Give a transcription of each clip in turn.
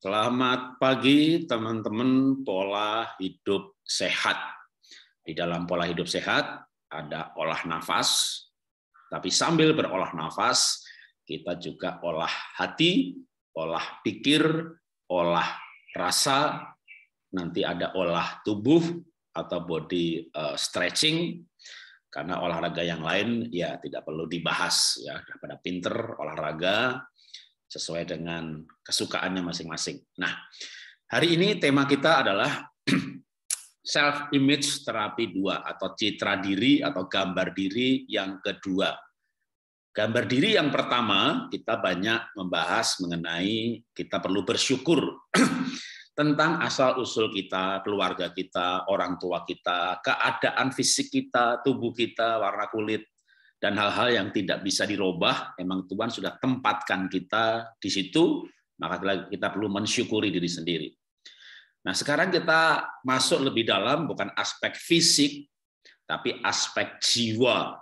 Selamat pagi teman-teman. Pola hidup sehat. Di dalam pola hidup sehat ada olah nafas, tapi sambil berolah nafas kita juga olah hati, olah pikir, olah rasa, nanti ada olah tubuh atau body eh, stretching, karena olahraga yang lain ya tidak perlu dibahas ya. Pada pinter olahraga sesuai dengan kesukaannya masing-masing. Nah, hari ini tema kita adalah self image terapi 2 atau citra diri atau gambar diri yang kedua. Gambar diri yang pertama kita banyak membahas mengenai kita perlu bersyukur tentang asal usul kita, keluarga kita, orang tua kita, keadaan fisik kita, tubuh kita, warna kulit, dan hal-hal yang tidak bisa dirubah, memang Tuhan sudah tempatkan kita di situ, maka kita perlu mensyukuri diri sendiri. Nah, sekarang kita masuk lebih dalam bukan aspek fisik, tapi aspek jiwa.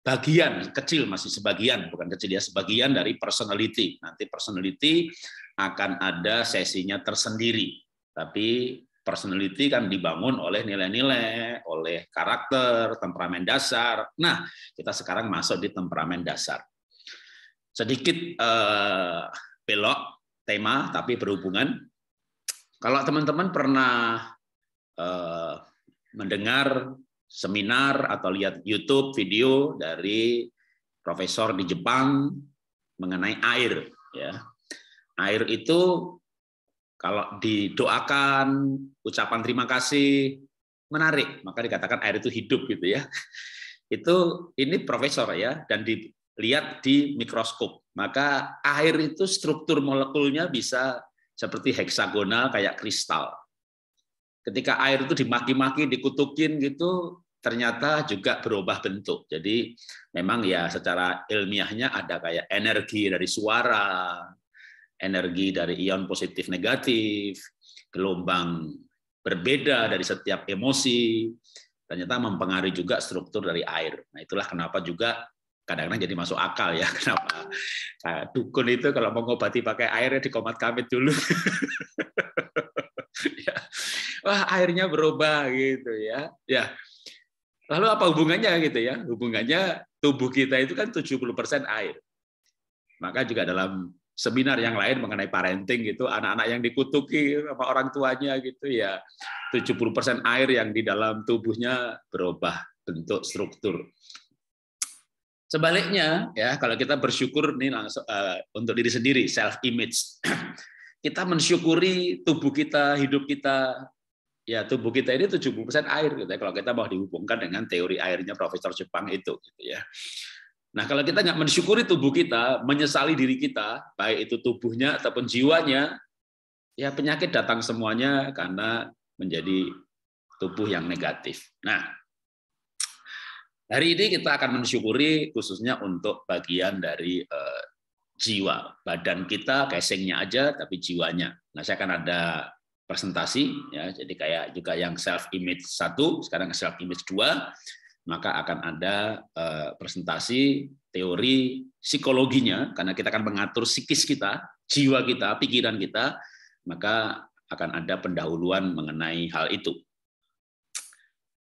Bagian kecil masih sebagian, bukan kecil ya, sebagian dari personality. Nanti personality akan ada sesinya tersendiri. Tapi personality kan dibangun oleh nilai-nilai, oleh karakter, temperamen dasar. Nah, kita sekarang masuk di temperamen dasar. Sedikit eh, belok tema, tapi berhubungan. Kalau teman-teman pernah eh, mendengar seminar atau lihat YouTube video dari profesor di Jepang mengenai air, ya. Air itu kalau didoakan, ucapan terima kasih, menarik. Maka dikatakan air itu hidup gitu ya. Itu ini profesor ya, dan dilihat di mikroskop. Maka air itu struktur molekulnya bisa seperti heksagonal kayak kristal. Ketika air itu dimaki-maki, dikutukin gitu, ternyata juga berubah bentuk. Jadi memang ya secara ilmiahnya ada kayak energi dari suara, energi dari ion positif negatif, gelombang berbeda dari setiap emosi, ternyata mempengaruhi juga struktur dari air. Nah itulah kenapa juga kadang-kadang jadi masuk akal ya kenapa nah, dukun itu kalau mengobati pakai air ya di komat kamit dulu. ya. Wah airnya berubah gitu ya. Ya. Lalu apa hubungannya gitu ya? Hubungannya tubuh kita itu kan 70% air. Maka juga dalam seminar yang lain mengenai parenting gitu, anak-anak yang dikutuki sama orang tuanya gitu ya 70% air yang di dalam tubuhnya berubah bentuk struktur. Sebaliknya ya kalau kita bersyukur nih langsung uh, untuk diri sendiri self image. kita mensyukuri tubuh kita, hidup kita ya tubuh kita ini 70% air gitu ya kalau kita mau dihubungkan dengan teori airnya Profesor Jepang itu gitu ya. Nah, kalau kita nggak mensyukuri tubuh kita, menyesali diri kita, baik itu tubuhnya ataupun jiwanya, ya penyakit datang semuanya karena menjadi tubuh yang negatif. Nah, hari ini kita akan mensyukuri khususnya untuk bagian dari eh, jiwa. Badan kita casingnya aja, tapi jiwanya. Nah, saya akan ada presentasi, ya, jadi kayak juga yang self image satu, sekarang self image dua maka akan ada eh, presentasi teori psikologinya karena kita akan mengatur psikis kita, jiwa kita, pikiran kita, maka akan ada pendahuluan mengenai hal itu.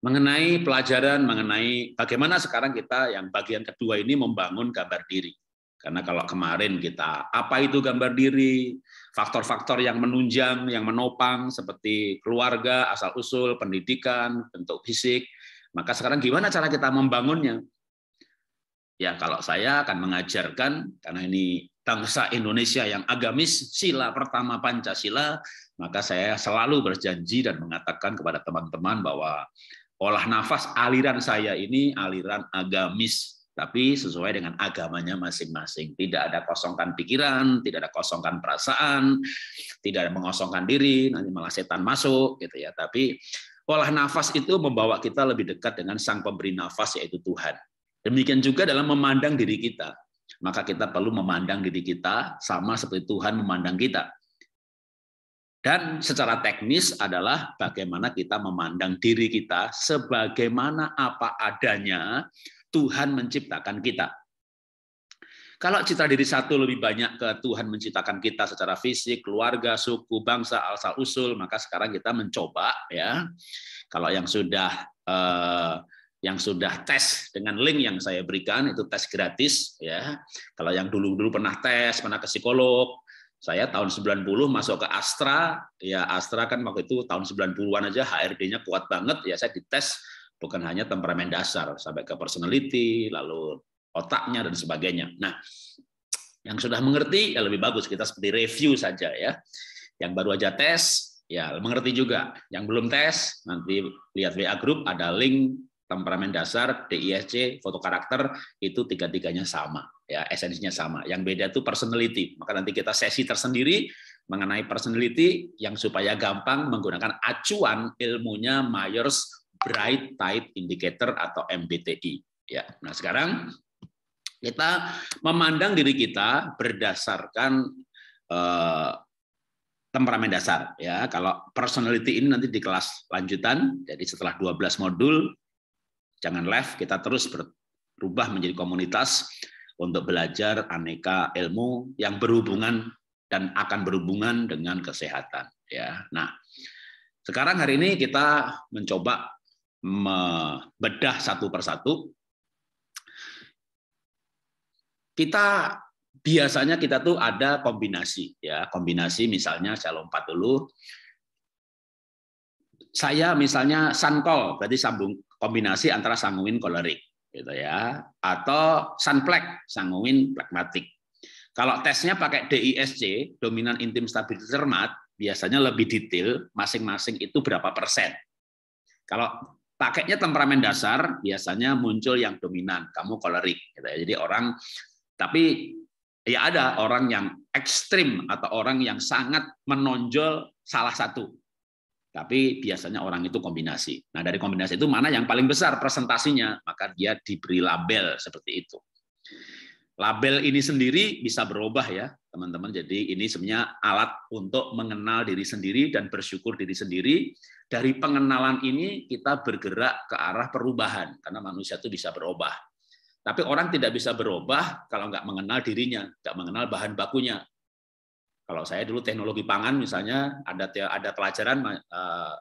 Mengenai pelajaran mengenai bagaimana sekarang kita yang bagian kedua ini membangun gambar diri. Karena kalau kemarin kita apa itu gambar diri, faktor-faktor yang menunjang, yang menopang seperti keluarga, asal usul, pendidikan, bentuk fisik, maka sekarang gimana cara kita membangunnya? Ya kalau saya akan mengajarkan karena ini bangsa Indonesia yang agamis, sila pertama Pancasila, maka saya selalu berjanji dan mengatakan kepada teman-teman bahwa olah nafas aliran saya ini aliran agamis, tapi sesuai dengan agamanya masing-masing. Tidak ada kosongkan pikiran, tidak ada kosongkan perasaan, tidak ada mengosongkan diri, nanti malah setan masuk gitu ya. Tapi Olah nafas itu membawa kita lebih dekat dengan sang pemberi nafas yaitu Tuhan. Demikian juga dalam memandang diri kita. Maka kita perlu memandang diri kita sama seperti Tuhan memandang kita. Dan secara teknis adalah bagaimana kita memandang diri kita sebagaimana apa adanya Tuhan menciptakan kita. Kalau citra diri satu lebih banyak ke Tuhan menciptakan kita secara fisik, keluarga, suku, bangsa, asal usul, maka sekarang kita mencoba ya. Kalau yang sudah eh, yang sudah tes dengan link yang saya berikan itu tes gratis ya. Kalau yang dulu-dulu pernah tes, pernah ke psikolog, saya tahun 90 masuk ke Astra, ya Astra kan waktu itu tahun 90-an aja HRD-nya kuat banget, ya saya dites bukan hanya temperamen dasar, sampai ke personality, lalu otaknya dan sebagainya. Nah, yang sudah mengerti ya lebih bagus kita seperti review saja ya. Yang baru aja tes ya mengerti juga. Yang belum tes nanti lihat WA group ada link temperamen dasar, DISC, foto karakter itu tiga-tiganya sama ya esensinya sama. Yang beda itu personality. Maka nanti kita sesi tersendiri mengenai personality yang supaya gampang menggunakan acuan ilmunya Myers Bright Tide Indicator atau MBTI. Ya, nah sekarang kita memandang diri kita berdasarkan eh, temperamen dasar ya. Kalau personality ini nanti di kelas lanjutan, jadi setelah 12 modul jangan left, kita terus berubah menjadi komunitas untuk belajar aneka ilmu yang berhubungan dan akan berhubungan dengan kesehatan ya. Nah, sekarang hari ini kita mencoba membedah satu persatu kita biasanya kita tuh ada kombinasi ya. Kombinasi misalnya saya lompat dulu. Saya misalnya sankol berarti sambung kombinasi antara sanguin kolerik gitu ya. Atau sunplek sanguin plekmatik kalau tesnya pakai DISC dominan intim stability cermat biasanya lebih detail masing-masing itu berapa persen. Kalau pakainya temperamen dasar biasanya muncul yang dominan kamu kolerik gitu ya. jadi orang tapi ya ada orang yang ekstrim atau orang yang sangat menonjol salah satu. Tapi biasanya orang itu kombinasi. Nah, dari kombinasi itu mana yang paling besar presentasinya, maka dia diberi label seperti itu. Label ini sendiri bisa berubah ya, teman-teman. Jadi ini sebenarnya alat untuk mengenal diri sendiri dan bersyukur diri sendiri. Dari pengenalan ini kita bergerak ke arah perubahan karena manusia itu bisa berubah. Tapi orang tidak bisa berubah kalau nggak mengenal dirinya, nggak mengenal bahan bakunya. Kalau saya dulu teknologi pangan misalnya ada ada pelajaran eh,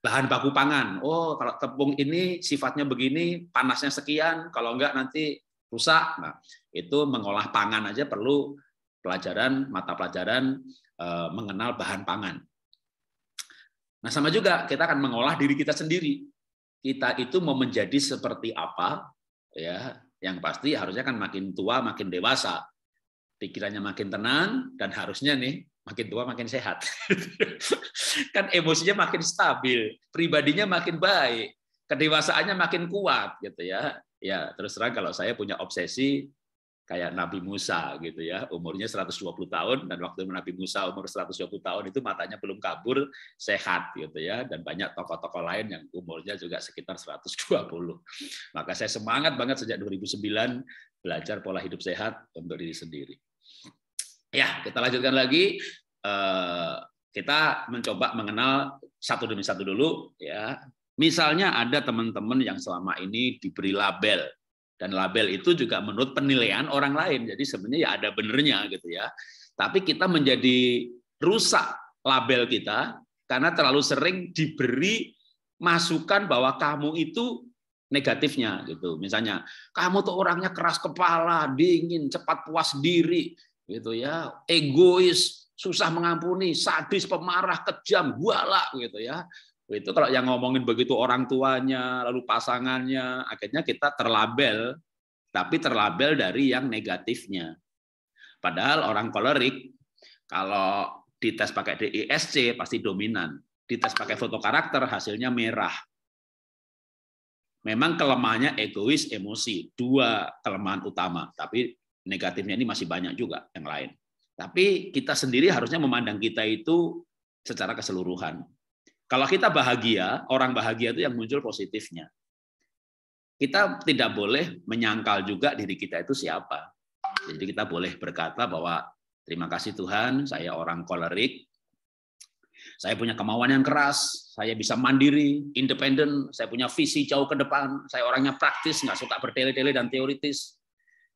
bahan baku pangan. Oh, kalau tepung ini sifatnya begini, panasnya sekian, kalau enggak nanti rusak. Nah, itu mengolah pangan aja perlu pelajaran mata pelajaran eh, mengenal bahan pangan. Nah, sama juga kita akan mengolah diri kita sendiri. Kita itu mau menjadi seperti apa, ya yang pasti harusnya kan makin tua makin dewasa. Pikirannya makin tenang dan harusnya nih makin tua makin sehat. Kan emosinya makin stabil pribadinya makin baik kedewasaannya makin kuat gitu ya. Ya terus terang kalau saya punya obsesi kayak Nabi Musa gitu ya, umurnya 120 tahun dan waktu Nabi Musa umur 120 tahun itu matanya belum kabur, sehat gitu ya dan banyak tokoh-tokoh lain yang umurnya juga sekitar 120. Maka saya semangat banget sejak 2009 belajar pola hidup sehat untuk diri sendiri. Ya, kita lanjutkan lagi eh, kita mencoba mengenal satu demi satu dulu ya. Misalnya ada teman-teman yang selama ini diberi label dan label itu juga menurut penilaian orang lain. Jadi sebenarnya ya ada benernya gitu ya. Tapi kita menjadi rusak label kita karena terlalu sering diberi masukan bahwa kamu itu negatifnya gitu. Misalnya, kamu tuh orangnya keras kepala, dingin, cepat puas diri gitu ya, egois, susah mengampuni, sadis, pemarah, kejam, guala gitu ya itu kalau yang ngomongin begitu orang tuanya, lalu pasangannya, akhirnya kita terlabel, tapi terlabel dari yang negatifnya. Padahal orang kolerik, kalau dites pakai DISC pasti dominan. Dites pakai foto karakter hasilnya merah. Memang kelemahannya egois, emosi. Dua kelemahan utama. Tapi negatifnya ini masih banyak juga yang lain. Tapi kita sendiri harusnya memandang kita itu secara keseluruhan kalau kita bahagia, orang bahagia itu yang muncul positifnya. Kita tidak boleh menyangkal juga diri kita itu siapa. Jadi kita boleh berkata bahwa terima kasih Tuhan, saya orang kolerik, saya punya kemauan yang keras, saya bisa mandiri, independen, saya punya visi jauh ke depan, saya orangnya praktis, nggak suka bertele-tele dan teoritis.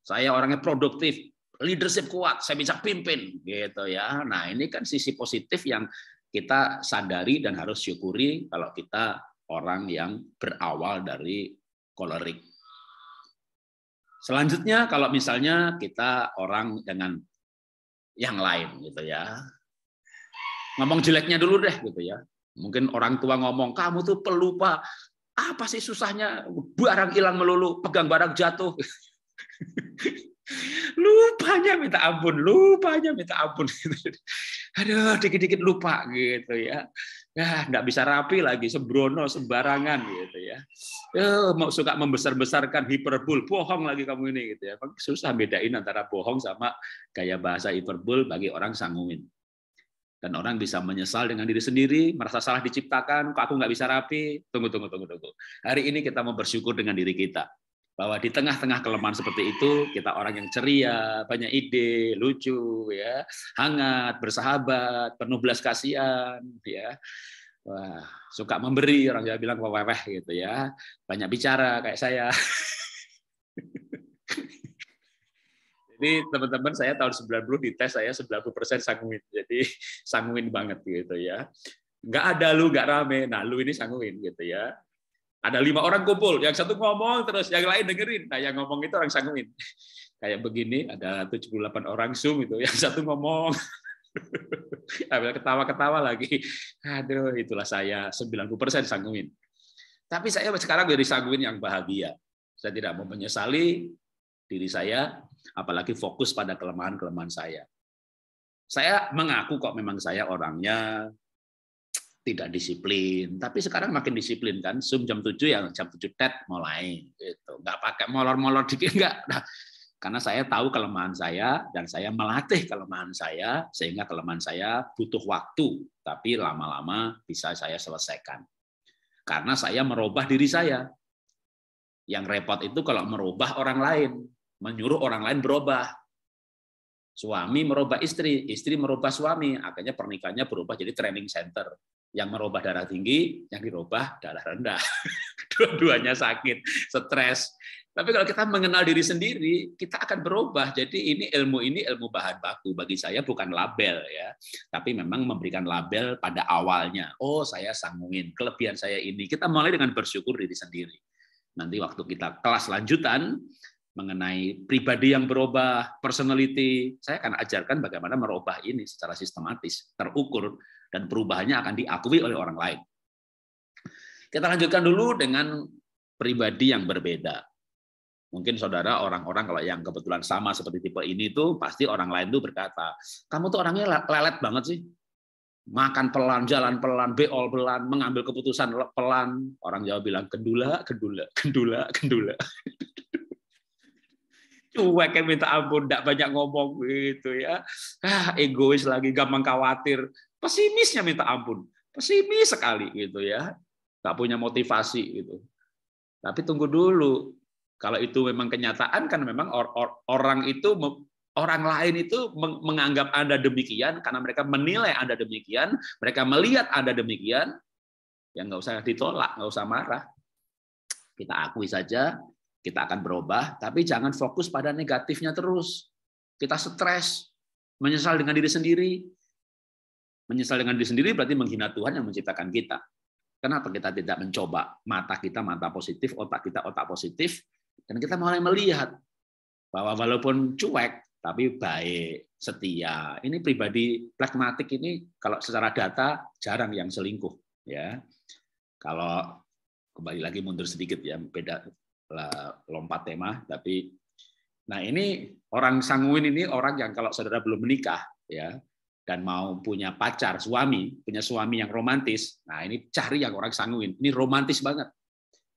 Saya orangnya produktif, leadership kuat, saya bisa pimpin gitu ya. Nah, ini kan sisi positif yang kita sadari dan harus syukuri kalau kita orang yang berawal dari kolerik. Selanjutnya kalau misalnya kita orang dengan yang lain gitu ya. Ngomong jeleknya dulu deh gitu ya. Mungkin orang tua ngomong, "Kamu tuh pelupa. Apa sih susahnya? Barang hilang melulu, pegang barang jatuh." lupanya minta ampun, lupanya minta ampun. Aduh, dikit-dikit lupa gitu ya. Ya, nggak bisa rapi lagi, sembrono, sembarangan gitu ya. Eh, mau suka membesar-besarkan hiperbol, bohong lagi kamu ini gitu ya. Susah bedain antara bohong sama gaya bahasa hiperbol bagi orang sanguin. Dan orang bisa menyesal dengan diri sendiri, merasa salah diciptakan, kok aku nggak bisa rapi. Tunggu, tunggu, tunggu, tunggu. Hari ini kita mau bersyukur dengan diri kita bahwa di tengah-tengah kelemahan seperti itu kita orang yang ceria, banyak ide, lucu, ya, hangat, bersahabat, penuh belas kasihan, ya. Wah, suka memberi orang Jawa bilang weweh gitu ya. Banyak bicara kayak saya. Jadi teman-teman saya tahun 90 di tes saya 90% sanguin. Jadi sanguin banget gitu ya. Nggak ada lu, nggak rame. Nah, lu ini sanguin gitu ya. Ada lima orang kumpul, yang satu ngomong terus yang lain dengerin. Nah, yang ngomong itu orang sanguin. Kayak begini, ada 78 orang Zoom itu, yang satu ngomong. ketawa-ketawa lagi. Aduh, itulah saya 90% sanguin. Tapi saya sekarang jadi sanguin yang bahagia. Saya tidak mau menyesali diri saya, apalagi fokus pada kelemahan-kelemahan saya. Saya mengaku kok memang saya orangnya tidak disiplin. Tapi sekarang makin disiplin kan. Zoom jam 7 ya jam 7 tet mulai gitu. Enggak pakai molor-molor dikit enggak. Nah, karena saya tahu kelemahan saya dan saya melatih kelemahan saya sehingga kelemahan saya butuh waktu, tapi lama-lama bisa saya selesaikan. Karena saya merubah diri saya. Yang repot itu kalau merubah orang lain, menyuruh orang lain berubah. Suami merubah istri, istri merubah suami, akhirnya pernikahannya berubah jadi training center yang merubah darah tinggi, yang dirubah darah rendah. Dua-duanya sakit, stres. Tapi kalau kita mengenal diri sendiri, kita akan berubah. Jadi ini ilmu ini ilmu bahan baku bagi saya bukan label ya, tapi memang memberikan label pada awalnya. Oh, saya sanguin, kelebihan saya ini. Kita mulai dengan bersyukur diri sendiri. Nanti waktu kita kelas lanjutan mengenai pribadi yang berubah, personality, saya akan ajarkan bagaimana merubah ini secara sistematis, terukur dan perubahannya akan diakui oleh orang lain. Kita lanjutkan dulu dengan pribadi yang berbeda. Mungkin saudara orang-orang kalau yang kebetulan sama seperti tipe ini tuh pasti orang lain tuh berkata, kamu tuh orangnya lelet banget sih. Makan pelan, jalan pelan, beol pelan, mengambil keputusan pelan. Orang Jawa bilang kendula, kendula, kendula, kendula. Cuek minta ampun, tidak banyak ngomong gitu ya. Ah, egois lagi, gampang khawatir. Pesimisnya minta ampun. Pesimis sekali gitu ya. Gak punya motivasi gitu. Tapi tunggu dulu. Kalau itu memang kenyataan kan memang or, or, orang itu orang lain itu menganggap Anda demikian karena mereka menilai Anda demikian, mereka melihat Anda demikian, ya nggak usah ditolak, nggak usah marah. Kita akui saja, kita akan berubah, tapi jangan fokus pada negatifnya terus. Kita stres, menyesal dengan diri sendiri, Menyesal dengan diri sendiri berarti menghina Tuhan yang menciptakan kita. Kenapa kita tidak mencoba mata kita mata positif, otak kita otak positif, dan kita mulai melihat bahwa walaupun cuek tapi baik, setia. Ini pribadi pragmatik ini kalau secara data jarang yang selingkuh, ya. Kalau kembali lagi mundur sedikit ya, beda lompat tema, tapi nah ini orang sanguin ini orang yang kalau saudara belum menikah, ya dan mau punya pacar, suami, punya suami yang romantis, nah ini cari yang orang sanguin. Ini romantis banget.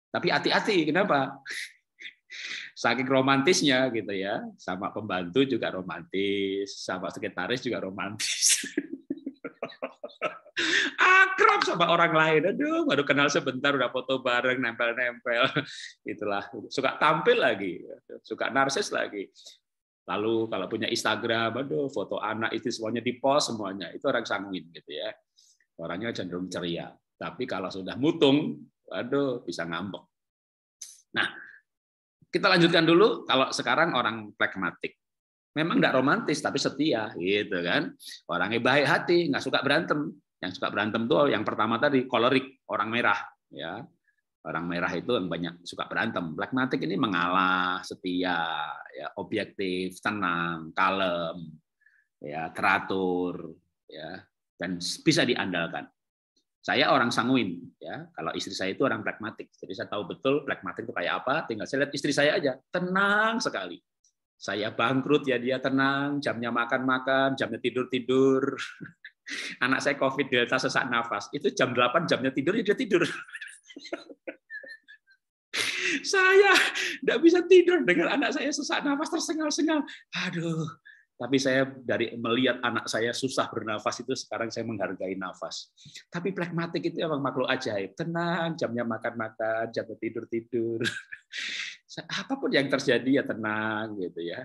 Tapi hati-hati, kenapa? Saking romantisnya gitu ya, sama pembantu juga romantis, sama sekretaris juga romantis. Akrab sama orang lain, aduh, baru kenal sebentar udah foto bareng, nempel-nempel, itulah. Suka tampil lagi, suka narsis lagi. Lalu kalau punya Instagram, aduh foto anak itu semuanya di post semuanya. Itu orang sanguin gitu ya. Orangnya cenderung ceria. Tapi kalau sudah mutung, aduh bisa ngambek. Nah, Kita lanjutkan dulu kalau sekarang orang pragmatik. Memang tidak romantis tapi setia gitu kan. Orangnya baik hati, nggak suka berantem. Yang suka berantem tuh yang pertama tadi kolerik, orang merah ya. Orang merah itu yang banyak suka berantem. Pragmatik ini mengalah, setia, ya, objektif, tenang, kalem, ya, teratur, ya, dan bisa diandalkan. Saya orang sanguin, ya. Kalau istri saya itu orang pragmatik, jadi saya tahu betul pragmatik itu kayak apa. Tinggal saya lihat istri saya aja, tenang sekali. Saya bangkrut ya dia tenang, jamnya makan makan, jamnya tidur tidur. Anak saya COVID delta sesak nafas, itu jam 8 jamnya tidur ya dia tidur. saya tidak bisa tidur dengan anak saya sesak nafas tersengal-sengal. Aduh, tapi saya dari melihat anak saya susah bernafas itu sekarang saya menghargai nafas. Tapi pragmatik itu emang makhluk ajaib. Tenang, jamnya makan-makan, jamnya tidur-tidur. Apa pun yang terjadi ya tenang gitu ya.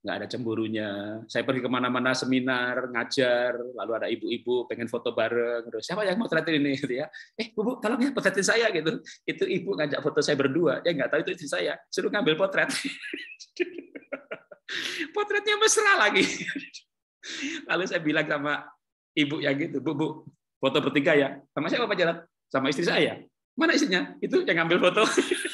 Nggak ada cemburunya. Saya pergi ke mana-mana seminar, ngajar, lalu ada ibu-ibu pengen foto bareng. Terus siapa yang mau potretin ini gitu ya? Eh, bu, bu tolong ya potretin saya gitu. Itu ibu ngajak foto saya berdua. Dia nggak tahu itu istri saya. Suruh ngambil potret. Potretnya mesra lagi. Lalu saya bilang sama ibu yang gitu, Bu, Bu, foto bertiga ya. Sama siapa pacaran? Sama istri saya. Mana istrinya? Itu yang ngambil foto.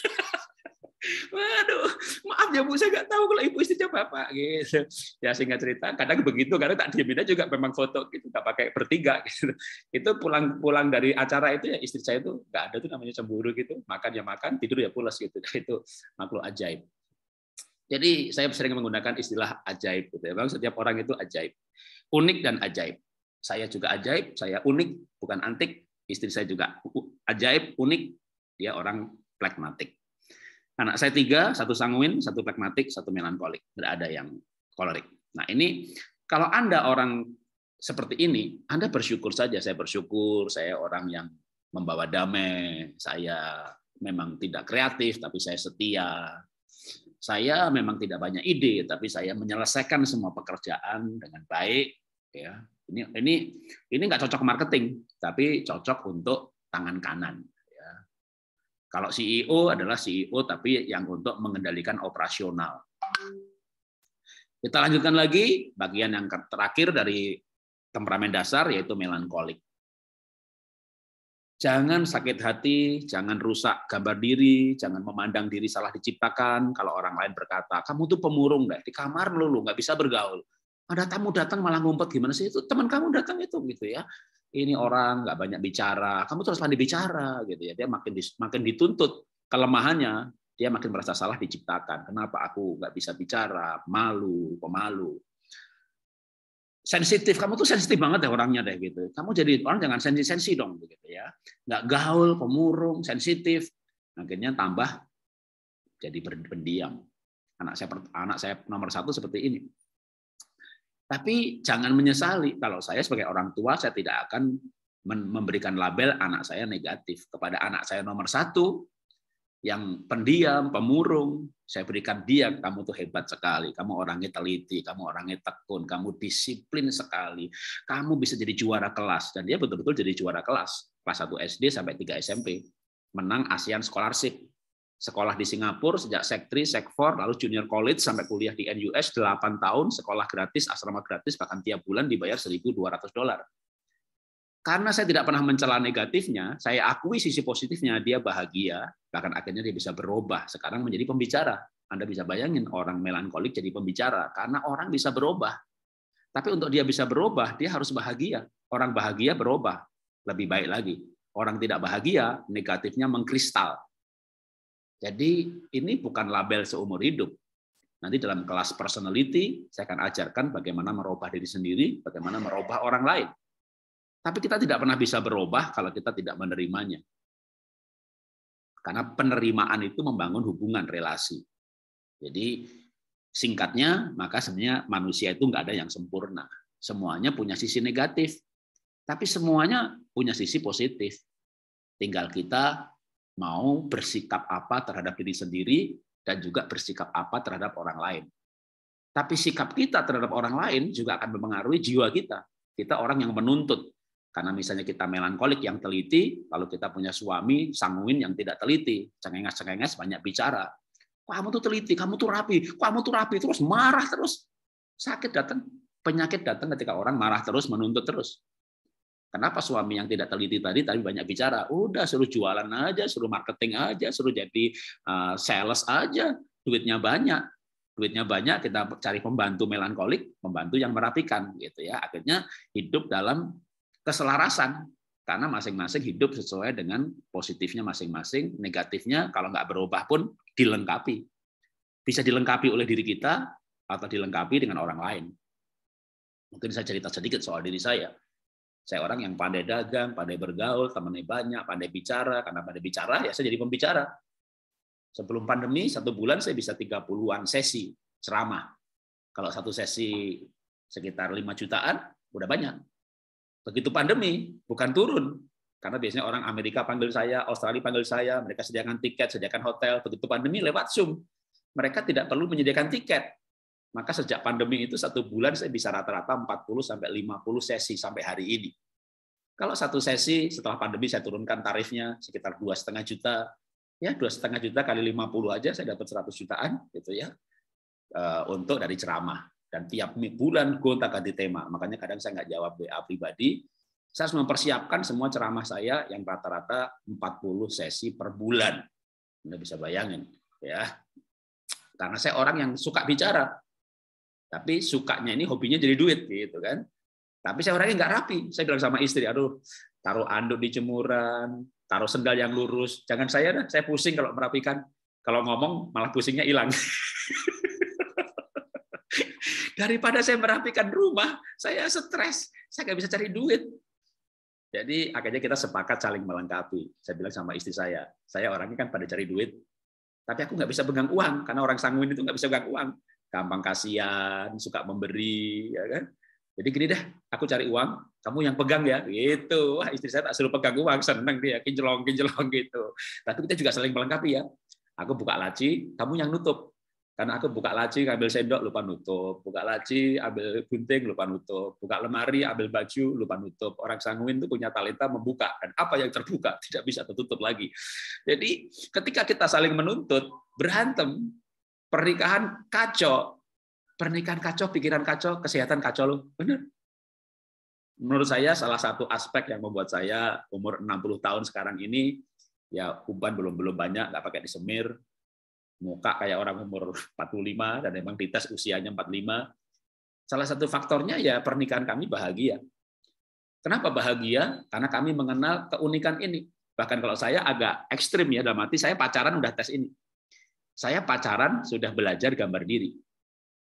Ya Bu, saya nggak tahu kalau ibu istrinya bapak gitu. Ya singkat cerita, kadang begitu karena tak diaminnya juga memang foto gitu, nggak pakai bertiga gitu. Itu pulang-pulang dari acara itu ya istri saya itu nggak ada tuh namanya cemburu gitu, makan ya makan, tidur ya pulas gitu. Itu makhluk ajaib. Jadi saya sering menggunakan istilah ajaib. Gitu ya. Bang, setiap orang itu ajaib. Unik dan ajaib. Saya juga ajaib, saya unik, bukan antik. Istri saya juga ajaib, unik. Dia orang pragmatik. Anak saya tiga, satu sanguin, satu pragmatik, satu melankolik. Tidak ada yang kolerik. Nah ini, kalau Anda orang seperti ini, Anda bersyukur saja. Saya bersyukur, saya orang yang membawa damai, saya memang tidak kreatif, tapi saya setia, saya memang tidak banyak ide, tapi saya menyelesaikan semua pekerjaan dengan baik. Ya, ini ini ini nggak cocok marketing, tapi cocok untuk tangan kanan. Kalau CEO adalah CEO, tapi yang untuk mengendalikan operasional. Kita lanjutkan lagi bagian yang terakhir dari temperamen dasar yaitu melankolik. Jangan sakit hati, jangan rusak gambar diri, jangan memandang diri salah diciptakan. Kalau orang lain berkata, kamu tuh pemurung deh, di kamar lu nggak bisa bergaul. Ada tamu datang malah ngumpet gimana sih? Itu teman kamu datang itu gitu ya. Ini orang nggak banyak bicara, kamu terus pandai bicara gitu ya. Dia makin makin dituntut kelemahannya, dia makin merasa salah diciptakan. Kenapa aku nggak bisa bicara, malu, pemalu. Sensitif. Kamu tuh sensitif banget ya orangnya deh gitu. Kamu jadi orang jangan sensi sensi dong begitu ya. Nggak gaul pemurung sensitif. Akhirnya tambah jadi pendiam anak saya anak saya nomor satu seperti ini tapi jangan menyesali kalau saya sebagai orang tua saya tidak akan memberikan label anak saya negatif. Kepada anak saya nomor satu yang pendiam, pemurung, saya berikan dia, kamu tuh hebat sekali, kamu orangnya teliti, kamu orangnya tekun, kamu disiplin sekali, kamu bisa jadi juara kelas, dan dia betul-betul jadi juara kelas, kelas 1 SD sampai 3 SMP, menang ASEAN Scholarship, sekolah di Singapura sejak Sek 3, Sek 4, lalu junior college sampai kuliah di NUS 8 tahun, sekolah gratis, asrama gratis, bahkan tiap bulan dibayar 1.200 dolar. Karena saya tidak pernah mencela negatifnya, saya akui sisi positifnya, dia bahagia, bahkan akhirnya dia bisa berubah, sekarang menjadi pembicara. Anda bisa bayangin orang melankolik jadi pembicara, karena orang bisa berubah. Tapi untuk dia bisa berubah, dia harus bahagia. Orang bahagia berubah, lebih baik lagi. Orang tidak bahagia, negatifnya mengkristal. Jadi ini bukan label seumur hidup. Nanti dalam kelas personality, saya akan ajarkan bagaimana merubah diri sendiri, bagaimana merubah orang lain. Tapi kita tidak pernah bisa berubah kalau kita tidak menerimanya. Karena penerimaan itu membangun hubungan relasi. Jadi singkatnya, maka sebenarnya manusia itu nggak ada yang sempurna. Semuanya punya sisi negatif, tapi semuanya punya sisi positif. Tinggal kita mau bersikap apa terhadap diri sendiri dan juga bersikap apa terhadap orang lain. Tapi sikap kita terhadap orang lain juga akan mempengaruhi jiwa kita. Kita orang yang menuntut, karena misalnya kita melankolik yang teliti, lalu kita punya suami sanguin yang tidak teliti, cengenges-cengenges banyak bicara. Kamu tuh teliti, kamu tuh rapi, kamu tuh rapi terus marah terus. Sakit datang, penyakit datang ketika orang marah terus, menuntut terus. Kenapa suami yang tidak teliti tadi tapi banyak bicara? Udah suruh jualan aja, suruh marketing aja, suruh jadi uh, sales aja, duitnya banyak. Duitnya banyak, kita cari pembantu melankolik, pembantu yang merapikan gitu ya. Akhirnya hidup dalam keselarasan karena masing-masing hidup sesuai dengan positifnya masing-masing, negatifnya kalau nggak berubah pun dilengkapi. Bisa dilengkapi oleh diri kita atau dilengkapi dengan orang lain. Mungkin saya cerita sedikit soal diri saya. Saya orang yang pandai dagang, pandai bergaul, temannya banyak, pandai bicara. Karena pandai bicara, ya saya jadi pembicara. Sebelum pandemi, satu bulan saya bisa 30-an sesi ceramah. Kalau satu sesi sekitar 5 jutaan, udah banyak. Begitu pandemi, bukan turun. Karena biasanya orang Amerika panggil saya, Australia panggil saya, mereka sediakan tiket, sediakan hotel. Begitu pandemi lewat Zoom. Mereka tidak perlu menyediakan tiket. Maka sejak pandemi itu satu bulan saya bisa rata-rata 40 sampai 50 sesi sampai hari ini. Kalau satu sesi setelah pandemi saya turunkan tarifnya sekitar dua setengah juta, ya dua setengah juta kali 50 aja saya dapat 100 jutaan gitu ya eh, untuk dari ceramah dan tiap bulan gonta ganti tema. Makanya kadang saya nggak jawab WA pribadi. Saya harus mempersiapkan semua ceramah saya yang rata-rata 40 sesi per bulan. Anda bisa bayangin, ya. Karena saya orang yang suka bicara, tapi sukanya ini hobinya jadi duit, gitu kan. Tapi saya orangnya nggak rapi. Saya bilang sama istri, aduh, taruh anduk di jemuran, taruh sendal yang lurus. Jangan saya dah, saya pusing kalau merapikan. Kalau ngomong malah pusingnya hilang. Daripada saya merapikan rumah, saya stres. Saya nggak bisa cari duit. Jadi akhirnya kita sepakat saling melengkapi. Saya bilang sama istri saya, saya orangnya kan pada cari duit, tapi aku nggak bisa pegang uang karena orang sanguin itu nggak bisa pegang uang. Gampang kasihan, suka memberi, ya kan? Jadi gini deh, aku cari uang, kamu yang pegang ya, gitu. Wah istri saya tak suruh pegang uang, seneng dia, kinjelong kinjelong gitu. Tapi kita juga saling melengkapi ya. Aku buka laci, kamu yang nutup. Karena aku buka laci, ambil sendok, lupa nutup. Buka laci, ambil gunting, lupa nutup. Buka lemari, ambil baju, lupa nutup. Orang sanguin itu punya talenta membuka. Dan apa yang terbuka tidak bisa tertutup lagi. Jadi ketika kita saling menuntut, berantem, pernikahan kacau. Pernikahan kacau, pikiran kacau, kesehatan kacau loh. Benar. Menurut saya salah satu aspek yang membuat saya umur 60 tahun sekarang ini ya umpan belum belum banyak, nggak pakai disemir, muka kayak orang umur 45 dan memang dites usianya 45. Salah satu faktornya ya pernikahan kami bahagia. Kenapa bahagia? Karena kami mengenal keunikan ini. Bahkan kalau saya agak ekstrim ya dalam arti saya pacaran udah tes ini. Saya pacaran sudah belajar gambar diri.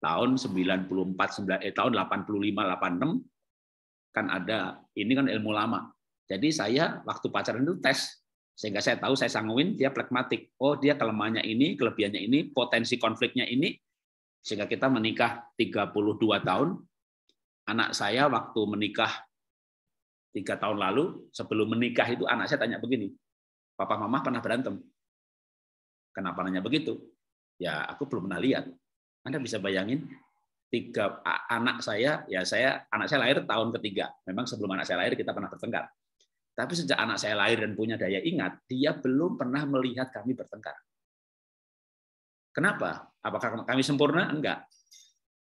Tahun 94 9 eh tahun 85 86 kan ada ini kan ilmu lama. Jadi saya waktu pacaran itu tes sehingga saya tahu saya sanguin dia plekmatik. Oh, dia kelemahannya ini, kelebihannya ini, potensi konfliknya ini. Sehingga kita menikah 32 tahun. Anak saya waktu menikah tiga tahun lalu, sebelum menikah itu anak saya tanya begini, Papa Mama pernah berantem? Kenapa nanya begitu? Ya, aku belum pernah lihat. Anda bisa bayangin, tiga anak saya, ya saya anak saya lahir tahun ketiga. Memang sebelum anak saya lahir kita pernah bertengkar. Tapi sejak anak saya lahir dan punya daya ingat, dia belum pernah melihat kami bertengkar. Kenapa? Apakah kami sempurna? Enggak.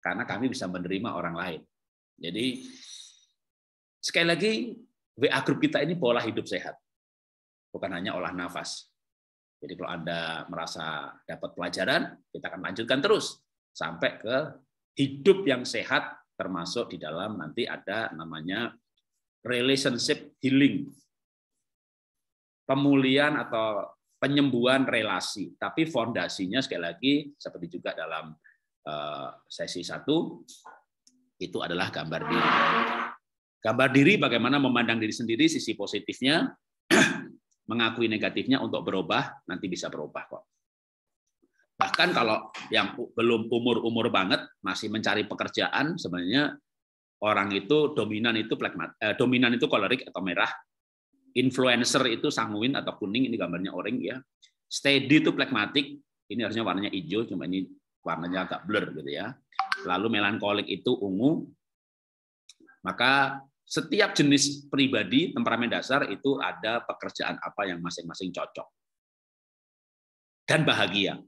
Karena kami bisa menerima orang lain. Jadi sekali lagi WA grup kita ini pola hidup sehat. Bukan hanya olah nafas. Jadi kalau Anda merasa dapat pelajaran, kita akan lanjutkan terus sampai ke hidup yang sehat termasuk di dalam nanti ada namanya relationship healing. Pemulihan atau penyembuhan relasi. Tapi fondasinya sekali lagi seperti juga dalam eh, sesi satu itu adalah gambar diri. Gambar diri bagaimana memandang diri sendiri sisi positifnya, mengakui negatifnya untuk berubah nanti bisa berubah kok. Bahkan kalau yang belum umur-umur banget masih mencari pekerjaan sebenarnya orang itu dominan itu plekmat, eh, dominan itu kolerik atau merah, influencer itu sanguin atau kuning, ini gambarnya orange ya. Steady itu plekmatik, ini harusnya warnanya hijau, cuma ini warnanya agak blur gitu ya. Lalu melankolik itu ungu. Maka setiap jenis pribadi temperamen dasar itu ada pekerjaan apa yang masing-masing cocok. Dan bahagia.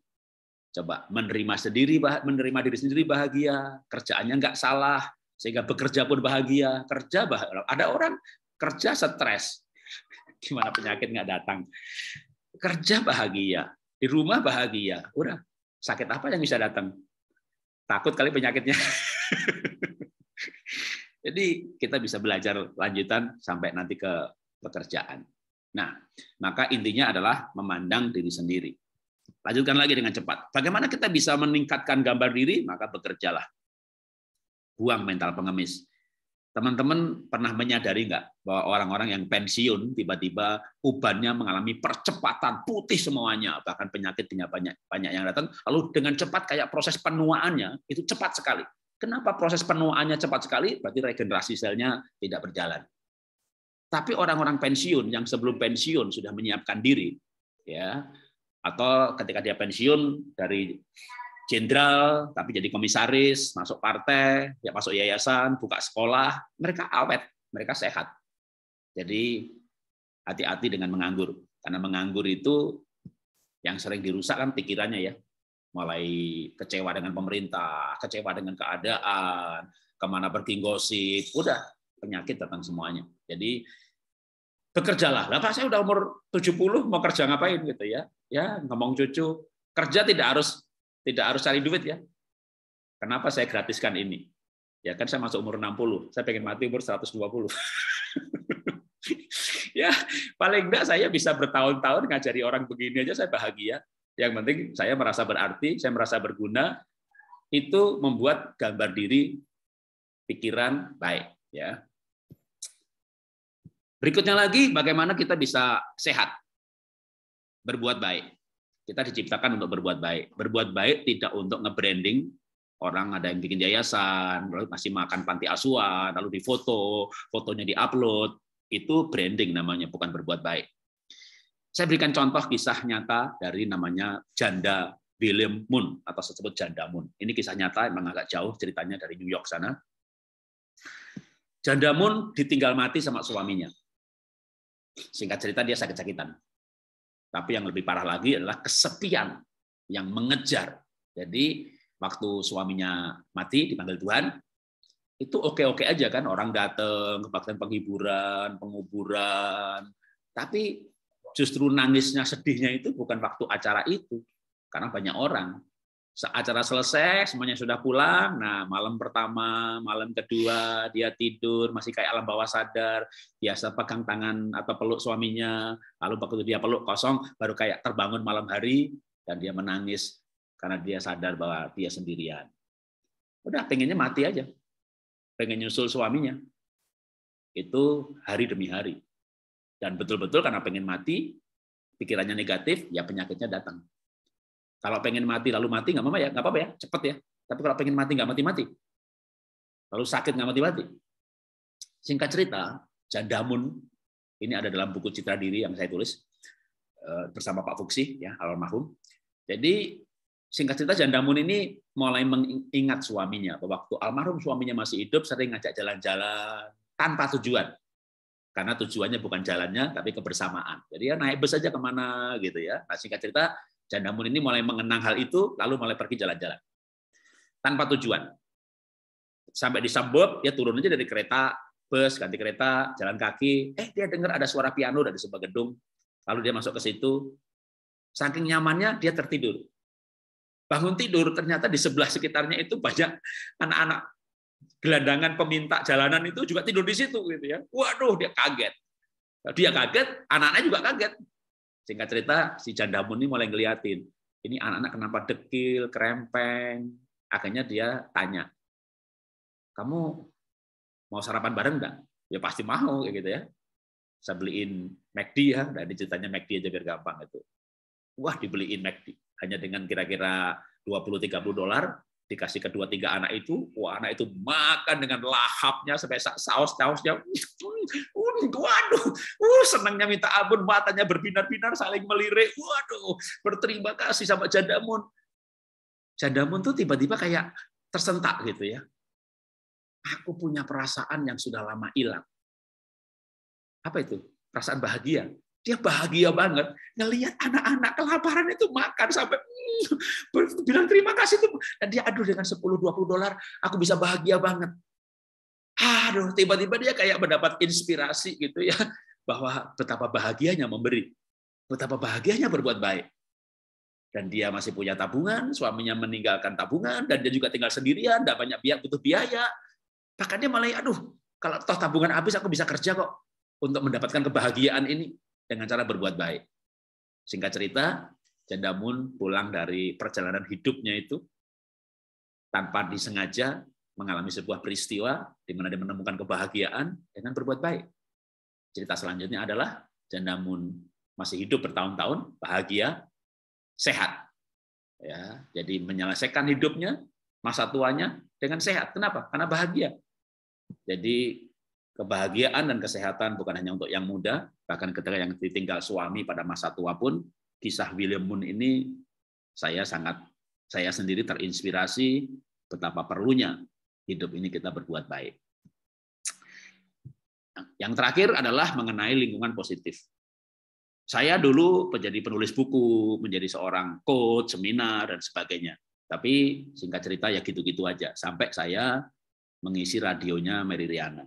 Coba menerima sendiri, menerima diri sendiri bahagia, kerjaannya nggak salah, sehingga bekerja pun bahagia. Kerja bahagia. Ada orang kerja stres, gimana penyakit nggak datang. Kerja bahagia, di rumah bahagia. Udah, sakit apa yang bisa datang? Takut kali penyakitnya. Jadi kita bisa belajar lanjutan sampai nanti ke pekerjaan. Nah, maka intinya adalah memandang diri sendiri. Lanjutkan lagi dengan cepat. Bagaimana kita bisa meningkatkan gambar diri? Maka bekerjalah. Buang mental pengemis. Teman-teman pernah menyadari nggak bahwa orang-orang yang pensiun tiba-tiba ubannya mengalami percepatan putih semuanya, bahkan penyakit banyak banyak yang datang. Lalu dengan cepat kayak proses penuaannya itu cepat sekali. Kenapa proses penuaannya cepat sekali? Berarti regenerasi selnya tidak berjalan. Tapi orang-orang pensiun yang sebelum pensiun sudah menyiapkan diri, ya, atau ketika dia pensiun dari jenderal tapi jadi komisaris, masuk partai, ya masuk yayasan, buka sekolah, mereka awet, mereka sehat. Jadi hati-hati dengan menganggur, karena menganggur itu yang sering dirusak kan pikirannya ya, mulai kecewa dengan pemerintah, kecewa dengan keadaan, ke mana pergi gosip, udah penyakit datang semuanya. Jadi bekerjalah. Lah Pak saya udah umur 70 mau kerja ngapain gitu ya. Ya ngomong cucu, kerja tidak harus tidak harus cari duit ya. Kenapa saya gratiskan ini? Ya kan saya masuk umur 60, saya pengen mati umur 120. ya, paling enggak saya bisa bertahun-tahun ngajari orang begini aja saya bahagia. Yang penting saya merasa berarti, saya merasa berguna. Itu membuat gambar diri pikiran baik, ya. Berikutnya lagi, bagaimana kita bisa sehat, berbuat baik. Kita diciptakan untuk berbuat baik. Berbuat baik tidak untuk nge-branding, orang ada yang bikin yayasan, lalu masih makan panti asuhan, lalu difoto, fotonya diupload, itu branding namanya, bukan berbuat baik. Saya berikan contoh kisah nyata dari namanya Janda William Moon atau disebut Janda Moon. Ini kisah nyata, memang agak jauh ceritanya dari New York sana. Janda Moon ditinggal mati sama suaminya. Singkat cerita dia sakit-sakitan. Tapi yang lebih parah lagi adalah kesepian yang mengejar. Jadi waktu suaminya mati dipanggil Tuhan, itu oke-oke aja kan orang datang kebaktian penghiburan, penguburan. Tapi justru nangisnya sedihnya itu bukan waktu acara itu karena banyak orang acara selesai, semuanya sudah pulang. Nah, malam pertama, malam kedua, dia tidur, masih kayak alam bawah sadar, biasa pegang tangan atau peluk suaminya. Lalu waktu dia peluk kosong, baru kayak terbangun malam hari, dan dia menangis karena dia sadar bahwa dia sendirian. Udah, pengennya mati aja. Pengen nyusul suaminya. Itu hari demi hari. Dan betul-betul karena pengen mati, pikirannya negatif, ya penyakitnya datang. Kalau pengen mati lalu mati nggak apa-apa ya, nggak apa-apa ya, cepet ya. Tapi kalau pengen mati nggak mati-mati, lalu sakit nggak mati-mati. Singkat cerita, Jandamun ini ada dalam buku Citra Diri yang saya tulis eh, bersama Pak Fuksi ya almarhum. Jadi singkat cerita Jandamun ini mulai mengingat suaminya waktu almarhum suaminya masih hidup sering ngajak jalan-jalan tanpa tujuan karena tujuannya bukan jalannya tapi kebersamaan. Jadi ya naik bus aja ke mana gitu ya. Nah singkat cerita Jandamun ini mulai mengenang hal itu, lalu mulai pergi jalan-jalan. Tanpa tujuan. Sampai di Sambot, dia turun aja dari kereta, bus, ganti kereta, jalan kaki. Eh, dia dengar ada suara piano dari sebuah gedung. Lalu dia masuk ke situ. Saking nyamannya, dia tertidur. Bangun tidur, ternyata di sebelah sekitarnya itu banyak anak-anak gelandangan peminta jalanan itu juga tidur di situ gitu ya. Waduh, dia kaget. Dia kaget, anak-anaknya juga kaget. Singkat cerita, si Jandamun ini mulai ngeliatin, ini anak-anak kenapa dekil, krempeng. Akhirnya dia tanya, kamu mau sarapan bareng nggak? Ya pasti mau, kayak gitu ya. Saya beliin McD ya, dan ceritanya McD aja biar gampang itu. Wah, dibeliin McD. Hanya dengan kira-kira 20-30 dolar, dikasih kedua tiga anak itu, wah anak itu makan dengan lahapnya sampai saus-sausnya, waduh, uh, senangnya minta ampun, matanya berbinar-binar saling melirik, waduh, berterima kasih sama Jandamun. Jandamun tuh tiba-tiba kayak tersentak gitu ya. Aku punya perasaan yang sudah lama hilang. Apa itu? Perasaan bahagia. Dia bahagia banget ngelihat anak-anak kelaparan itu makan sampai bilang terima kasih tuh. Dan dia aduh dengan 10 20 dolar aku bisa bahagia banget. Aduh, tiba-tiba dia kayak mendapat inspirasi gitu ya bahwa betapa bahagianya memberi. Betapa bahagianya berbuat baik. Dan dia masih punya tabungan, suaminya meninggalkan tabungan, dan dia juga tinggal sendirian, tidak banyak biaya, butuh biaya. Bahkan dia malah, aduh, kalau toh tabungan habis, aku bisa kerja kok untuk mendapatkan kebahagiaan ini dengan cara berbuat baik. Singkat cerita, Jandamun pulang dari perjalanan hidupnya itu tanpa disengaja mengalami sebuah peristiwa di mana dia menemukan kebahagiaan dengan berbuat baik. Cerita selanjutnya adalah Jandamun masih hidup bertahun-tahun, bahagia, sehat. Ya, jadi menyelesaikan hidupnya, masa tuanya dengan sehat. Kenapa? Karena bahagia. Jadi kebahagiaan dan kesehatan bukan hanya untuk yang muda, bahkan ketika yang ditinggal suami pada masa tua pun kisah William Moon ini saya sangat saya sendiri terinspirasi betapa perlunya hidup ini kita berbuat baik. Yang terakhir adalah mengenai lingkungan positif. Saya dulu menjadi penulis buku, menjadi seorang coach, seminar, dan sebagainya. Tapi singkat cerita ya gitu-gitu aja. Sampai saya mengisi radionya Mary Riana.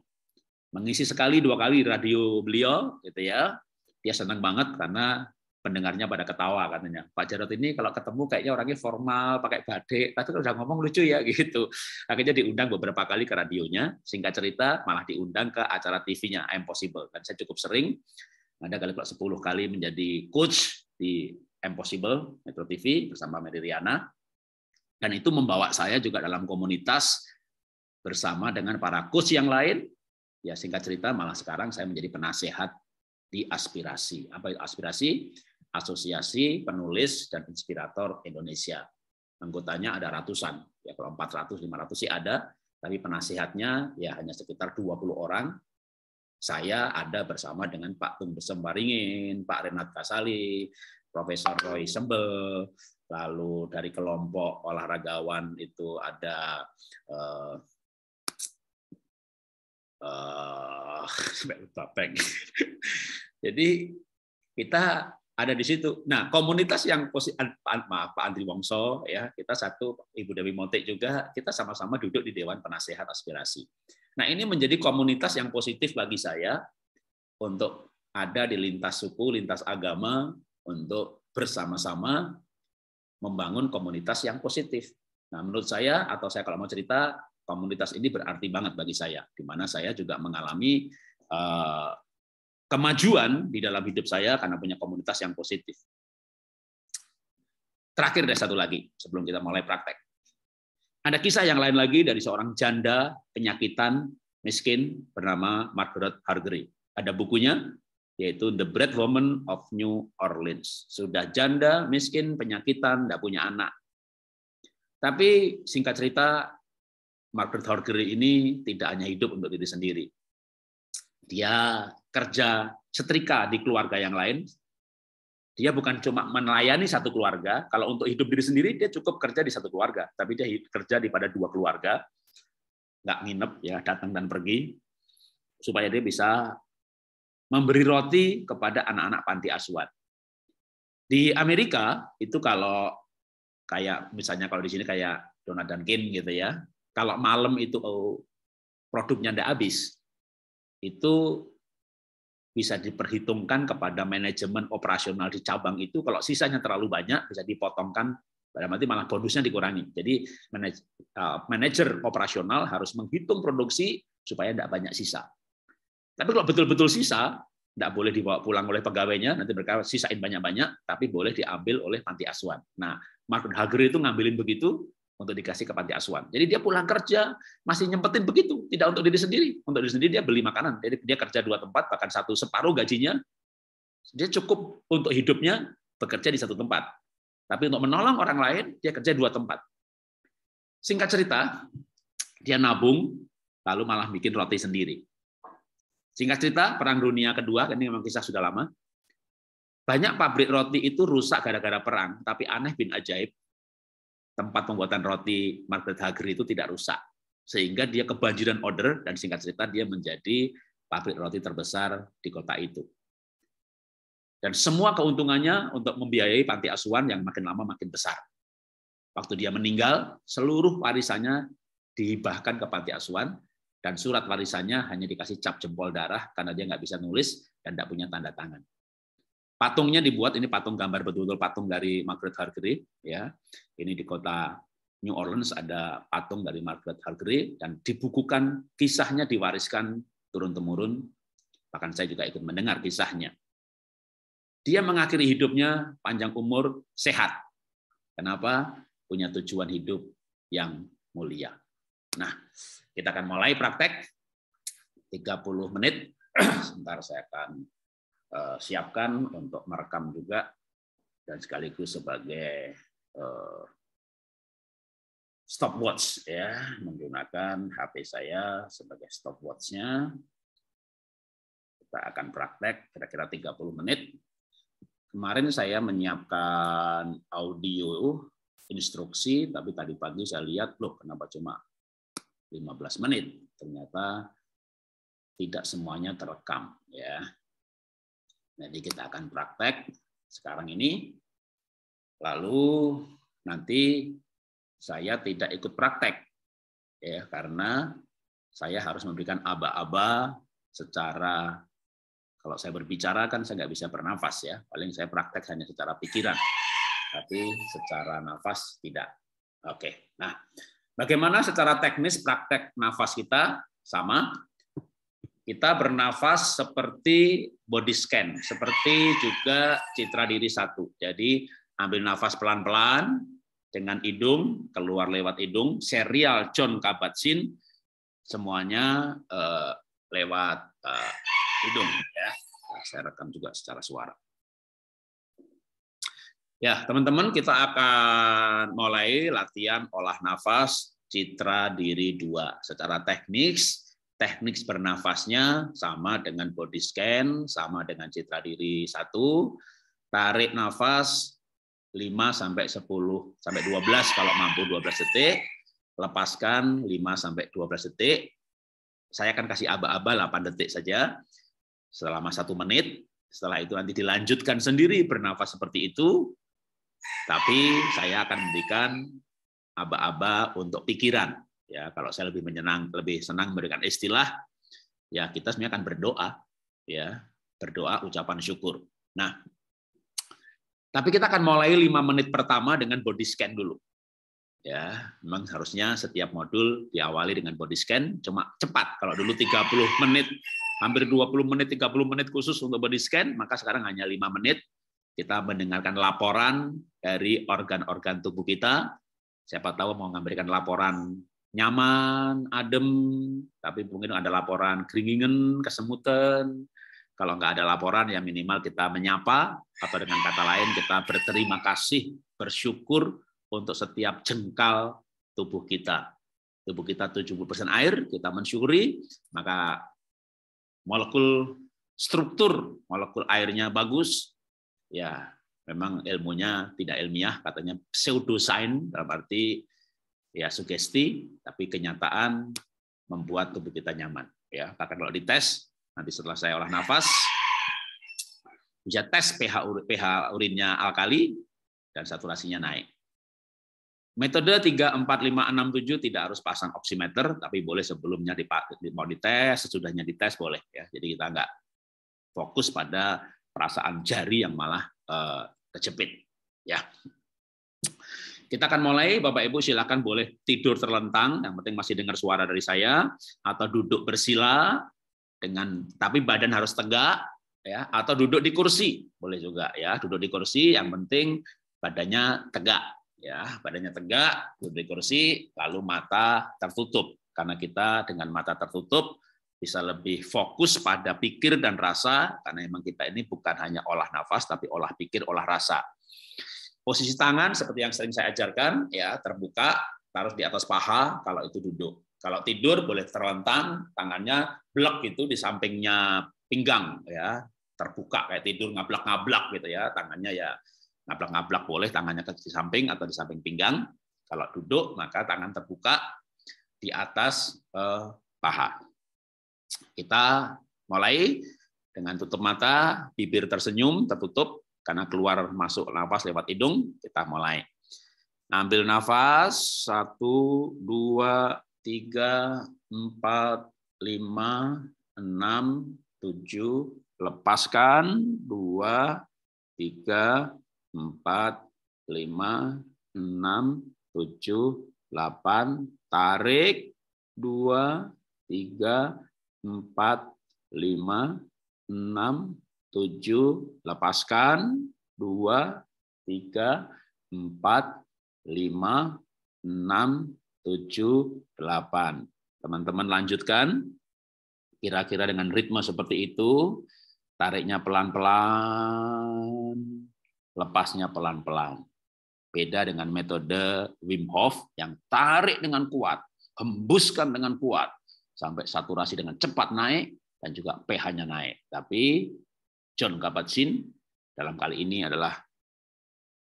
Mengisi sekali dua kali radio beliau, gitu ya. Dia senang banget karena pendengarnya pada ketawa katanya. Pak Jarot ini kalau ketemu kayaknya orangnya formal, pakai badik, tapi kalau udah ngomong lucu ya gitu. Akhirnya diundang beberapa kali ke radionya, singkat cerita malah diundang ke acara TV-nya I'm Possible. Dan saya cukup sering, ada kali kalau 10 kali menjadi coach di I'm Possible Metro TV bersama Mary Riana. Dan itu membawa saya juga dalam komunitas bersama dengan para coach yang lain. Ya singkat cerita malah sekarang saya menjadi penasehat di aspirasi. Apa itu aspirasi? Asosiasi Penulis dan Inspirator Indonesia. Anggotanya ada ratusan, ya kalau 400 500 sih ada, tapi penasihatnya ya hanya sekitar 20 orang. Saya ada bersama dengan Pak Tung Besembaringin, Pak Renat Kasali, Profesor Roy Sembel, lalu dari kelompok olahragawan itu ada uh, uh, Jadi kita ada di situ. Nah, komunitas yang positif, maaf Pak Andri Wongso, ya kita satu, Ibu Dewi Montek juga, kita sama-sama duduk di Dewan Penasehat Aspirasi. Nah, ini menjadi komunitas yang positif bagi saya untuk ada di lintas suku, lintas agama, untuk bersama-sama membangun komunitas yang positif. Nah, menurut saya, atau saya kalau mau cerita, komunitas ini berarti banget bagi saya, di mana saya juga mengalami uh, kemajuan di dalam hidup saya karena punya komunitas yang positif. Terakhir ada satu lagi sebelum kita mulai praktek. Ada kisah yang lain lagi dari seorang janda penyakitan miskin bernama Margaret Hargreaves. Ada bukunya yaitu The Bread Woman of New Orleans. Sudah janda, miskin, penyakitan, tidak punya anak. Tapi singkat cerita, Margaret Hargreaves ini tidak hanya hidup untuk diri sendiri. Dia kerja setrika di keluarga yang lain. Dia bukan cuma melayani satu keluarga, kalau untuk hidup diri sendiri dia cukup kerja di satu keluarga, tapi dia kerja di pada dua keluarga, nggak nginep ya datang dan pergi, supaya dia bisa memberi roti kepada anak-anak panti asuhan. Di Amerika itu kalau kayak misalnya kalau di sini kayak Donald Dunkin gitu ya, kalau malam itu oh, produknya tidak habis, itu bisa diperhitungkan kepada manajemen operasional di cabang itu kalau sisanya terlalu banyak bisa dipotongkan berarti malah bonusnya dikurangi. Jadi uh, manajer operasional harus menghitung produksi supaya tidak banyak sisa. Tapi kalau betul-betul sisa, tidak boleh dibawa pulang oleh pegawainya, nanti mereka sisain banyak-banyak, tapi boleh diambil oleh panti asuhan. Nah, Martin Hager itu ngambilin begitu, untuk dikasih ke panti asuhan. Jadi dia pulang kerja masih nyempetin begitu, tidak untuk diri sendiri. Untuk diri sendiri dia beli makanan. Jadi dia kerja dua tempat, bahkan satu separuh gajinya dia cukup untuk hidupnya bekerja di satu tempat. Tapi untuk menolong orang lain dia kerja dua tempat. Singkat cerita, dia nabung lalu malah bikin roti sendiri. Singkat cerita, Perang Dunia Kedua, ini memang kisah sudah lama, banyak pabrik roti itu rusak gara-gara perang, tapi aneh bin ajaib, tempat pembuatan roti Margaret Hager itu tidak rusak. Sehingga dia kebanjiran order dan singkat cerita dia menjadi pabrik roti terbesar di kota itu. Dan semua keuntungannya untuk membiayai panti asuhan yang makin lama makin besar. Waktu dia meninggal, seluruh warisannya dihibahkan ke panti asuhan dan surat warisannya hanya dikasih cap jempol darah karena dia nggak bisa nulis dan tidak punya tanda tangan. Patungnya dibuat ini patung gambar betul-betul patung dari Margaret Hargrave ya. Ini di kota New Orleans ada patung dari Margaret Hargrave dan dibukukan kisahnya diwariskan turun temurun. Bahkan saya juga ikut mendengar kisahnya. Dia mengakhiri hidupnya panjang umur sehat. Kenapa? Punya tujuan hidup yang mulia. Nah, kita akan mulai praktek 30 menit. Sebentar saya akan siapkan untuk merekam juga dan sekaligus sebagai uh, stopwatch ya, menggunakan HP saya sebagai stopwatchnya. Kita akan praktek kira-kira 30 menit. Kemarin saya menyiapkan audio instruksi, tapi tadi pagi saya lihat, loh kenapa cuma 15 menit. Ternyata tidak semuanya terekam ya. Jadi kita akan praktek sekarang ini. Lalu nanti saya tidak ikut praktek ya karena saya harus memberikan aba-aba secara kalau saya berbicara kan saya nggak bisa bernafas ya paling saya praktek hanya secara pikiran tapi secara nafas tidak oke nah Bagaimana secara teknis praktek nafas kita? Sama. Kita bernafas seperti body scan, seperti juga citra diri satu. Jadi ambil nafas pelan-pelan dengan hidung, keluar lewat hidung, serial John Kabat-Zinn, semuanya uh, lewat uh, hidung. Ya. Nah, saya rekam juga secara suara. Ya, teman-teman, kita akan mulai latihan olah nafas citra diri dua. Secara teknis, teknik bernafasnya sama dengan body scan, sama dengan citra diri satu. Tarik nafas 5 sampai 10 sampai 12 kalau mampu 12 detik. Lepaskan 5 sampai 12 detik. Saya akan kasih aba-aba 8 detik saja selama satu menit. Setelah itu nanti dilanjutkan sendiri bernafas seperti itu tapi saya akan memberikan aba-aba untuk pikiran. Ya, kalau saya lebih menyenang, lebih senang memberikan istilah, ya kita sebenarnya akan berdoa, ya berdoa ucapan syukur. Nah, tapi kita akan mulai lima menit pertama dengan body scan dulu. Ya, memang harusnya setiap modul diawali dengan body scan, cuma cepat. Kalau dulu 30 menit, hampir 20 menit, 30 menit khusus untuk body scan, maka sekarang hanya lima menit kita mendengarkan laporan dari organ-organ tubuh kita. Siapa tahu mau memberikan laporan nyaman, adem, tapi mungkin ada laporan keringingan, kesemutan. Kalau nggak ada laporan, ya minimal kita menyapa, atau dengan kata lain kita berterima kasih, bersyukur untuk setiap jengkal tubuh kita. Tubuh kita 70% air, kita mensyukuri, maka molekul struktur molekul airnya bagus, ya memang ilmunya tidak ilmiah, katanya pseudoscience dalam arti ya sugesti, tapi kenyataan membuat tubuh kita nyaman. Ya, bahkan kalau dites nanti setelah saya olah nafas bisa tes pH, pH urinnya alkali dan saturasinya naik. Metode 3, 4, 5, 6, 7 tidak harus pasang oximeter, tapi boleh sebelumnya mau dites, sesudahnya dites boleh. ya. Jadi kita nggak fokus pada perasaan jari yang malah uh, kejepit. Ya. Kita akan mulai, Bapak Ibu silakan boleh tidur terlentang, yang penting masih dengar suara dari saya, atau duduk bersila dengan tapi badan harus tegak, ya, atau duduk di kursi. Boleh juga ya, duduk di kursi, yang penting badannya tegak, ya, badannya tegak, duduk di kursi, lalu mata tertutup, karena kita dengan mata tertutup bisa lebih fokus pada pikir dan rasa. Karena memang kita ini bukan hanya olah nafas tapi olah pikir, olah rasa. Posisi tangan seperti yang sering saya ajarkan ya terbuka, taruh di atas paha kalau itu duduk. Kalau tidur boleh terlentang, tangannya blek gitu di sampingnya pinggang ya, terbuka kayak tidur ngablak-ngablak gitu ya, tangannya ya ngablak-ngablak boleh tangannya ke samping atau di samping pinggang. Kalau duduk maka tangan terbuka di atas eh, paha. Kita mulai dengan tutup mata, bibir tersenyum, tertutup karena keluar masuk nafas lewat hidung. Kita mulai. Ambil nafas, satu, dua, tiga, empat, lima, enam, tujuh, lepaskan, dua, tiga, empat, lima, enam, tujuh, delapan, tarik, dua, tiga, empat, lima, enam, tujuh, lepaskan, dua, tiga, empat, lima, enam, tujuh, delapan. Teman-teman lanjutkan. Kira-kira dengan ritme seperti itu, tariknya pelan-pelan, lepasnya pelan-pelan. Beda dengan metode Wim Hof yang tarik dengan kuat, hembuskan dengan kuat, sampai saturasi dengan cepat naik, dan juga pH-nya naik. Tapi John Kabat-Zinn dalam kali ini adalah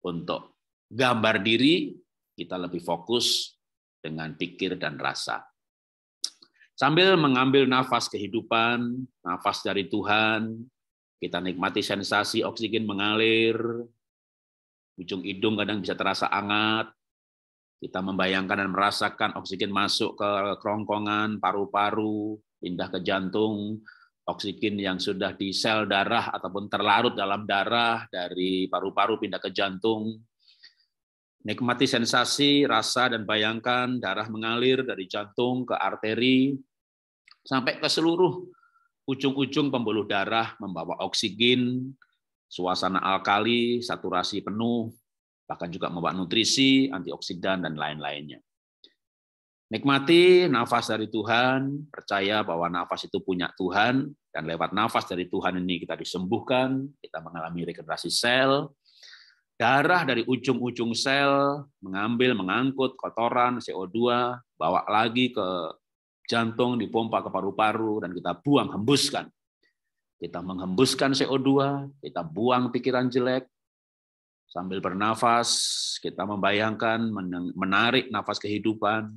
untuk gambar diri, kita lebih fokus dengan pikir dan rasa. Sambil mengambil nafas kehidupan, nafas dari Tuhan, kita nikmati sensasi oksigen mengalir, ujung hidung kadang bisa terasa hangat, kita membayangkan dan merasakan oksigen masuk ke kerongkongan, paru-paru, pindah ke jantung, oksigen yang sudah di sel darah ataupun terlarut dalam darah dari paru-paru pindah ke jantung. Nikmati sensasi, rasa, dan bayangkan darah mengalir dari jantung ke arteri sampai ke seluruh ujung-ujung pembuluh darah membawa oksigen, suasana alkali, saturasi penuh, bahkan juga membawa nutrisi, antioksidan, dan lain-lainnya. Nikmati nafas dari Tuhan, percaya bahwa nafas itu punya Tuhan, dan lewat nafas dari Tuhan ini kita disembuhkan, kita mengalami regenerasi sel, darah dari ujung-ujung sel mengambil, mengangkut kotoran, CO2, bawa lagi ke jantung dipompa ke paru-paru dan kita buang hembuskan. Kita menghembuskan CO2, kita buang pikiran jelek, sambil bernafas, kita membayangkan menarik nafas kehidupan.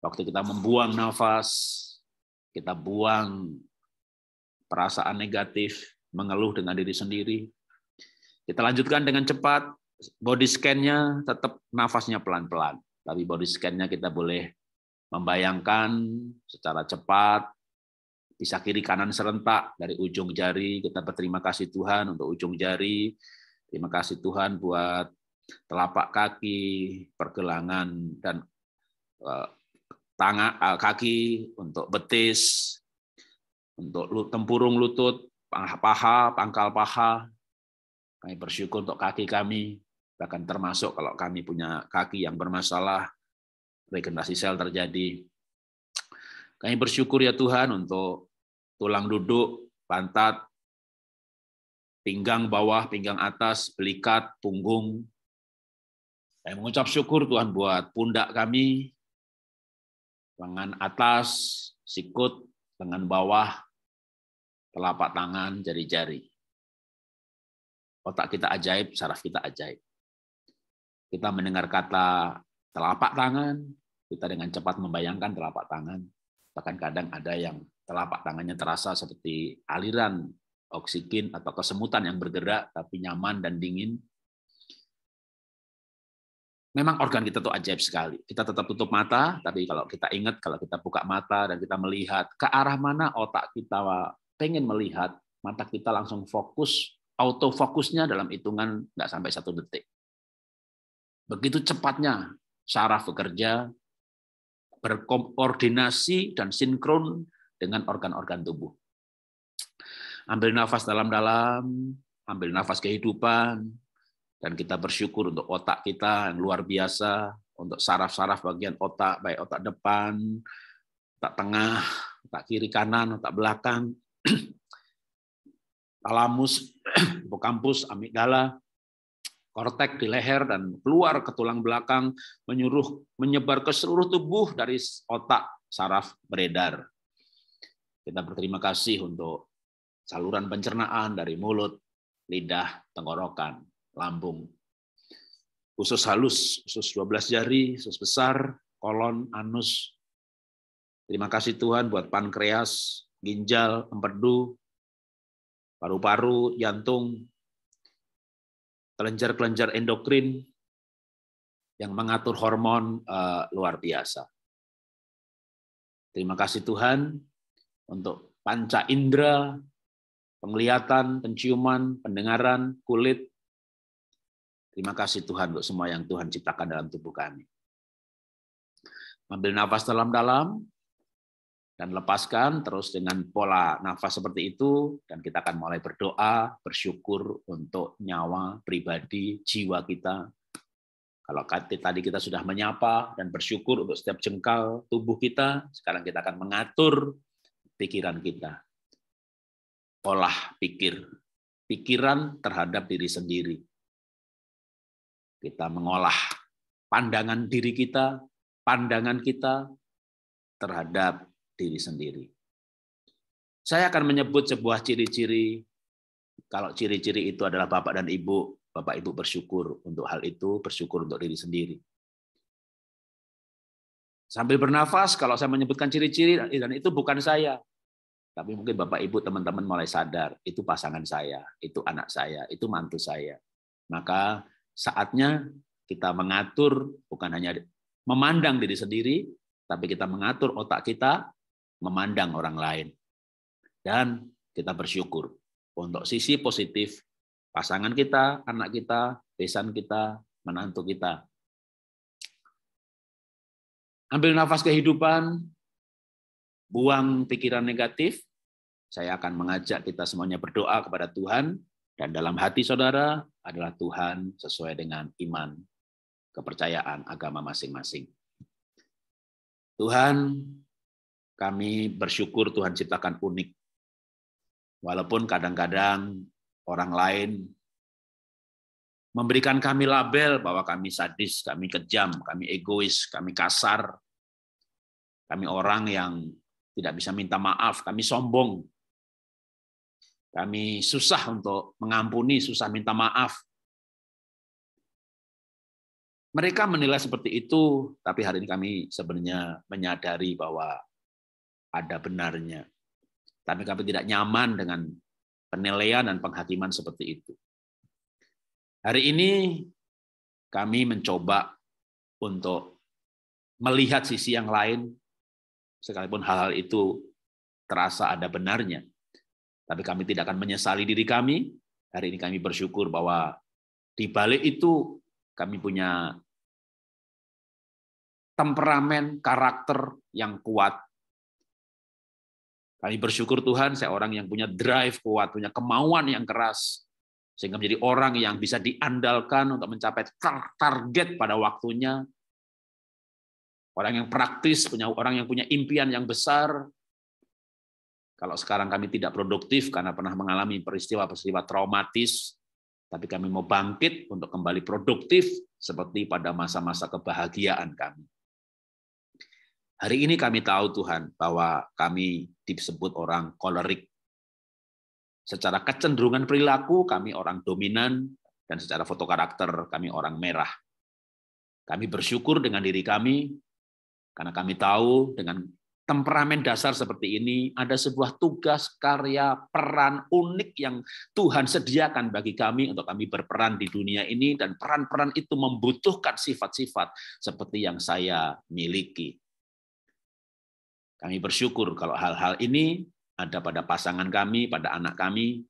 Waktu kita membuang nafas, kita buang perasaan negatif, mengeluh dengan diri sendiri. Kita lanjutkan dengan cepat, body scan-nya tetap nafasnya pelan-pelan. Tapi body scan-nya kita boleh membayangkan secara cepat, bisa kiri kanan serentak dari ujung jari. Kita berterima kasih Tuhan untuk ujung jari. Terima kasih Tuhan buat telapak kaki, pergelangan dan eh, tangan eh, kaki untuk betis, untuk tempurung lutut, paha, pangkal paha. Kami bersyukur untuk kaki kami, bahkan termasuk kalau kami punya kaki yang bermasalah, regenerasi sel terjadi. Kami bersyukur ya Tuhan untuk tulang duduk, pantat, pinggang bawah, pinggang atas, belikat, punggung. Saya mengucap syukur Tuhan buat pundak kami, lengan atas, sikut, lengan bawah, telapak tangan, jari-jari. Otak kita ajaib, saraf kita ajaib. Kita mendengar kata telapak tangan, kita dengan cepat membayangkan telapak tangan. Bahkan kadang ada yang telapak tangannya terasa seperti aliran oksigen atau kesemutan yang bergerak tapi nyaman dan dingin. Memang organ kita tuh ajaib sekali. Kita tetap tutup mata, tapi kalau kita ingat, kalau kita buka mata dan kita melihat ke arah mana otak kita pengen melihat, mata kita langsung fokus, autofokusnya dalam hitungan nggak sampai satu detik. Begitu cepatnya saraf bekerja, berkoordinasi dan sinkron dengan organ-organ tubuh. Ambil nafas dalam-dalam, ambil nafas kehidupan, dan kita bersyukur untuk otak kita yang luar biasa, untuk saraf-saraf bagian otak, baik otak depan, otak tengah, otak kiri kanan, otak belakang, talamus, hipokampus, amigdala, kortek di leher dan keluar ke tulang belakang menyuruh menyebar ke seluruh tubuh dari otak saraf beredar. Kita berterima kasih untuk saluran pencernaan dari mulut, lidah, tenggorokan, lambung. Usus halus, usus 12 jari, usus besar, kolon, anus. Terima kasih Tuhan buat pankreas, ginjal, empedu, paru-paru, jantung, kelenjar-kelenjar endokrin, yang mengatur hormon uh, luar biasa. Terima kasih Tuhan untuk panca indera, penglihatan, penciuman, pendengaran, kulit. Terima kasih Tuhan untuk semua yang Tuhan ciptakan dalam tubuh kami. Ambil nafas dalam-dalam, dan lepaskan terus dengan pola nafas seperti itu dan kita akan mulai berdoa bersyukur untuk nyawa pribadi jiwa kita. Kalau tadi kita sudah menyapa dan bersyukur untuk setiap jengkal tubuh kita sekarang kita akan mengatur pikiran kita. Olah pikir pikiran terhadap diri sendiri kita mengolah pandangan diri kita pandangan kita terhadap diri sendiri. Saya akan menyebut sebuah ciri-ciri. Kalau ciri-ciri itu adalah bapak dan ibu, bapak ibu bersyukur untuk hal itu, bersyukur untuk diri sendiri. Sambil bernafas, kalau saya menyebutkan ciri-ciri, dan itu bukan saya. Tapi mungkin bapak ibu teman-teman mulai sadar, itu pasangan saya, itu anak saya, itu mantu saya. Maka saatnya kita mengatur, bukan hanya memandang diri sendiri, tapi kita mengatur otak kita memandang orang lain. Dan kita bersyukur untuk sisi positif pasangan kita, anak kita, besan kita, menantu kita. Ambil nafas kehidupan, buang pikiran negatif. Saya akan mengajak kita semuanya berdoa kepada Tuhan, dan dalam hati saudara adalah Tuhan sesuai dengan iman, kepercayaan agama masing-masing. Tuhan, kami bersyukur Tuhan ciptakan unik. Walaupun kadang-kadang orang lain memberikan kami label bahwa kami sadis, kami kejam, kami egois, kami kasar, kami orang yang tidak bisa minta maaf, kami sombong, kami susah untuk mengampuni, susah minta maaf. Mereka menilai seperti itu, tapi hari ini kami sebenarnya menyadari bahwa ada benarnya. Tapi kami tidak nyaman dengan penilaian dan penghakiman seperti itu. Hari ini kami mencoba untuk melihat sisi yang lain, sekalipun hal-hal itu terasa ada benarnya. Tapi kami tidak akan menyesali diri kami. Hari ini kami bersyukur bahwa di balik itu kami punya temperamen, karakter yang kuat kami bersyukur Tuhan, saya orang yang punya drive kuat, punya kemauan yang keras, sehingga menjadi orang yang bisa diandalkan untuk mencapai target pada waktunya. Orang yang praktis, punya orang yang punya impian yang besar. Kalau sekarang kami tidak produktif karena pernah mengalami peristiwa-peristiwa traumatis, tapi kami mau bangkit untuk kembali produktif seperti pada masa-masa kebahagiaan kami. Hari ini kami tahu Tuhan bahwa kami disebut orang kolerik. Secara kecenderungan perilaku kami orang dominan dan secara foto karakter kami orang merah. Kami bersyukur dengan diri kami karena kami tahu dengan temperamen dasar seperti ini ada sebuah tugas, karya, peran unik yang Tuhan sediakan bagi kami untuk kami berperan di dunia ini dan peran-peran itu membutuhkan sifat-sifat seperti yang saya miliki. Kami bersyukur kalau hal-hal ini ada pada pasangan kami, pada anak kami.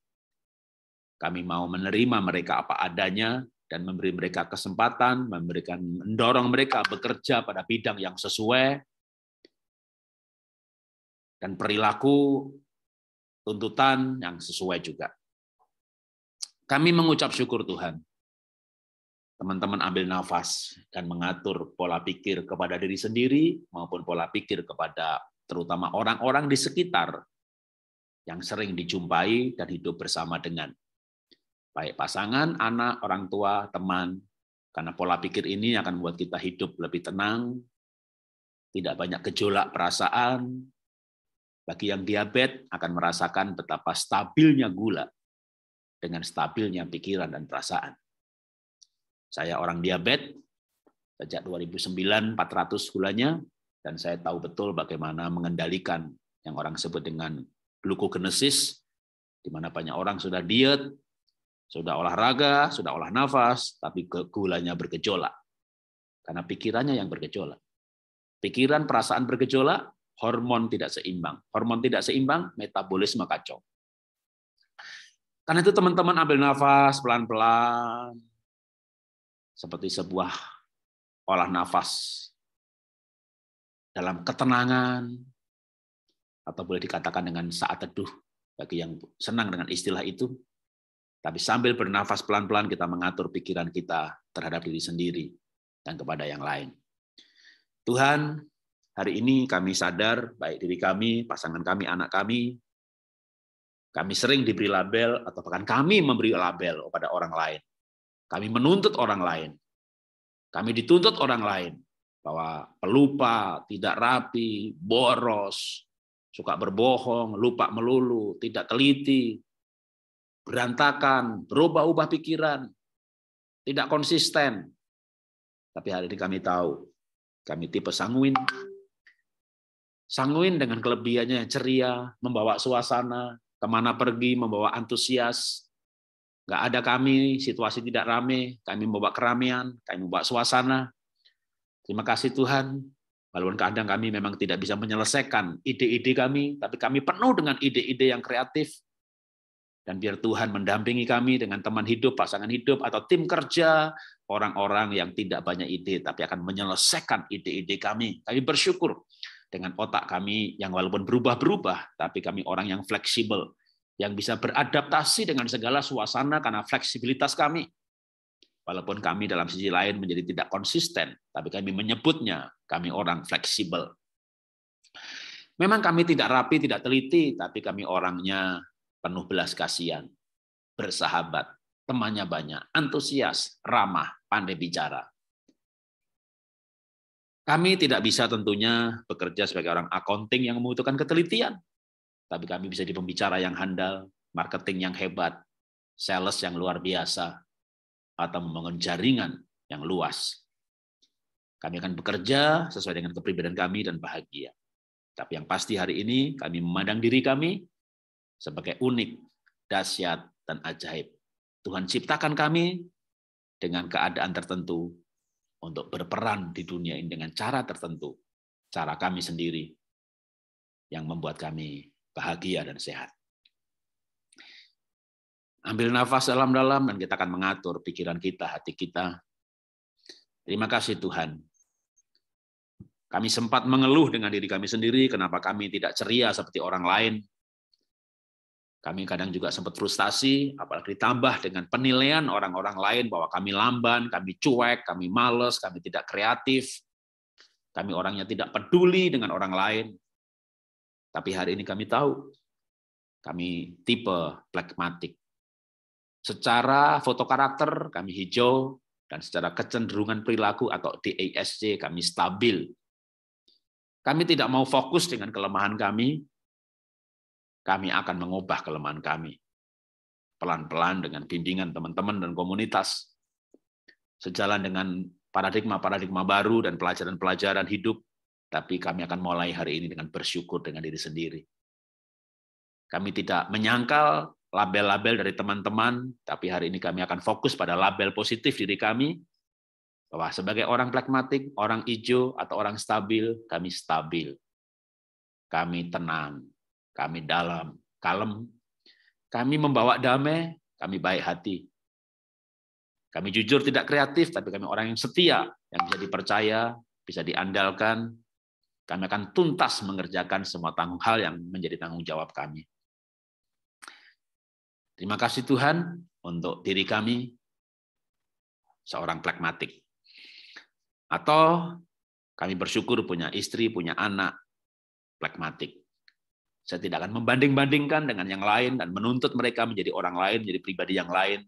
Kami mau menerima mereka apa adanya dan memberi mereka kesempatan, memberikan mendorong mereka bekerja pada bidang yang sesuai dan perilaku tuntutan yang sesuai juga. Kami mengucap syukur Tuhan. Teman-teman ambil nafas dan mengatur pola pikir kepada diri sendiri maupun pola pikir kepada terutama orang-orang di sekitar yang sering dijumpai dan hidup bersama dengan baik pasangan, anak, orang tua, teman. Karena pola pikir ini akan membuat kita hidup lebih tenang, tidak banyak gejolak perasaan. Bagi yang diabetes akan merasakan betapa stabilnya gula dengan stabilnya pikiran dan perasaan. Saya orang diabetes, sejak 2009 400 gulanya, dan saya tahu betul bagaimana mengendalikan yang orang sebut dengan glukogenesis, di mana banyak orang sudah diet, sudah olahraga, sudah olah nafas, tapi gulanya bergejolak. Karena pikirannya yang bergejolak. Pikiran, perasaan bergejolak, hormon tidak seimbang. Hormon tidak seimbang, metabolisme kacau. Karena itu teman-teman ambil nafas pelan-pelan. Seperti sebuah olah nafas dalam ketenangan, atau boleh dikatakan dengan saat teduh bagi yang senang dengan istilah itu. Tapi sambil bernafas pelan-pelan kita mengatur pikiran kita terhadap diri sendiri dan kepada yang lain. Tuhan, hari ini kami sadar, baik diri kami, pasangan kami, anak kami, kami sering diberi label, atau bahkan kami memberi label kepada orang lain. Kami menuntut orang lain. Kami dituntut orang lain bahwa pelupa, tidak rapi, boros, suka berbohong, lupa melulu, tidak teliti, berantakan, berubah-ubah pikiran, tidak konsisten. Tapi hari ini kami tahu, kami tipe sanguin. Sanguin dengan kelebihannya yang ceria, membawa suasana, Ke mana pergi membawa antusias. Nggak ada kami, situasi tidak rame, kami membawa keramaian, kami membawa suasana. Terima kasih Tuhan, Walaupun kadang kami memang tidak bisa menyelesaikan ide-ide kami, tapi kami penuh dengan ide-ide yang kreatif. Dan biar Tuhan mendampingi kami dengan teman hidup, pasangan hidup, atau tim kerja, orang-orang yang tidak banyak ide, tapi akan menyelesaikan ide-ide kami. Kami bersyukur dengan otak kami yang walaupun berubah-berubah, tapi kami orang yang fleksibel, yang bisa beradaptasi dengan segala suasana karena fleksibilitas kami. Walaupun kami dalam sisi lain menjadi tidak konsisten, tapi kami menyebutnya kami orang fleksibel. Memang kami tidak rapi, tidak teliti, tapi kami orangnya penuh belas kasihan, bersahabat, temannya banyak, antusias, ramah, pandai bicara. Kami tidak bisa tentunya bekerja sebagai orang accounting yang membutuhkan ketelitian, tapi kami bisa di pembicara yang handal, marketing yang hebat, sales yang luar biasa, atau membangun jaringan yang luas. Kami akan bekerja sesuai dengan kepribadian kami dan bahagia. Tapi yang pasti hari ini kami memandang diri kami sebagai unik, dahsyat, dan ajaib. Tuhan ciptakan kami dengan keadaan tertentu untuk berperan di dunia ini dengan cara tertentu, cara kami sendiri yang membuat kami bahagia dan sehat. Ambil nafas dalam-dalam dan kita akan mengatur pikiran kita, hati kita. Terima kasih Tuhan. Kami sempat mengeluh dengan diri kami sendiri, kenapa kami tidak ceria seperti orang lain, kami kadang juga sempat frustasi, apalagi ditambah dengan penilaian orang-orang lain bahwa kami lamban, kami cuek, kami males, kami tidak kreatif, kami orangnya tidak peduli dengan orang lain. Tapi hari ini kami tahu, kami tipe plekmatik. Secara foto karakter kami hijau, dan secara kecenderungan perilaku atau DASC kami stabil. Kami tidak mau fokus dengan kelemahan kami, kami akan mengubah kelemahan kami. Pelan-pelan dengan bimbingan teman-teman dan komunitas. Sejalan dengan paradigma-paradigma baru dan pelajaran-pelajaran hidup, tapi kami akan mulai hari ini dengan bersyukur dengan diri sendiri. Kami tidak menyangkal label-label dari teman-teman, tapi hari ini kami akan fokus pada label positif diri kami, bahwa sebagai orang pragmatik, orang hijau, atau orang stabil, kami stabil. Kami tenang, kami dalam, kalem, kami membawa damai, kami baik hati. Kami jujur tidak kreatif, tapi kami orang yang setia, yang bisa dipercaya, bisa diandalkan. Kami akan tuntas mengerjakan semua tanggung hal yang menjadi tanggung jawab kami. Terima kasih Tuhan untuk diri kami, seorang pragmatik. Atau kami bersyukur punya istri, punya anak, pragmatik. Saya tidak akan membanding-bandingkan dengan yang lain dan menuntut mereka menjadi orang lain, menjadi pribadi yang lain.